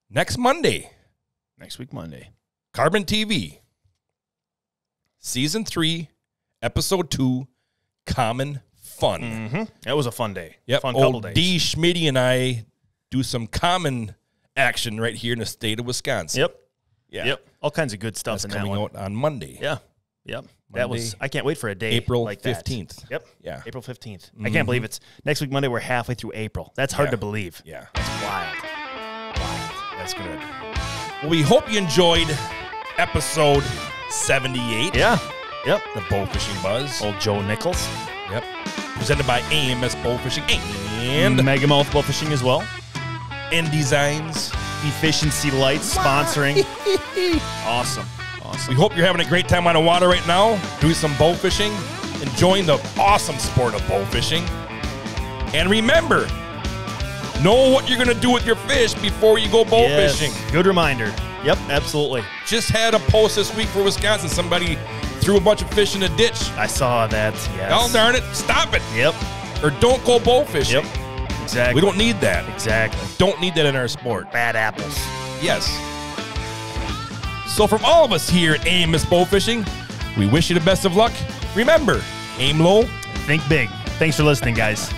next Monday, Next week, Monday. Carbon TV, season three, episode two, Common Fun. Mm-hmm. That was a fun day. Yep, Fun couple old days. D Schmitty and I do some common action right here in the state of Wisconsin. Yep. Yeah. Yep. All kinds of good stuff That's in that coming one. out on Monday. Yeah. Yep. That was. I can't wait for a day. April like that. 15th. Yep. Yeah. April fifteenth. I can't mm-hmm. believe it's next week Monday. We're halfway through April. That's hard Yeah. to believe. Yeah. That's Wild. Wild. That's good. Well, we hope you enjoyed episode 78. Yeah. Yep. The Bowfishing Buzz. Old Joe Nichols. Yep. Presented by AMS Bowfishing and Megamouth Bowfishing as well. N Designs. Efficiency Lights sponsoring. awesome. Awesome. We hope you're having a great time on the water right now, doing some bowfishing, enjoying the awesome sport of bowfishing. And remember, know what you're going to do with your fish before you go bow Yes. fishing. Good reminder. Yep. Absolutely. Just had a post this week for Wisconsin. Somebody threw a bunch of fish in a ditch. I saw that. Yes. Oh, darn it. Stop it. Yep. Or don't go bowfishing. Yep. Exactly. We don't need that. exactly. Don't need that in our sport. Bad apples. Yes. So, from all of us here at AMS Bowfishing, we wish you the best of luck. Remember, aim low. Think big. Thanks for listening, guys.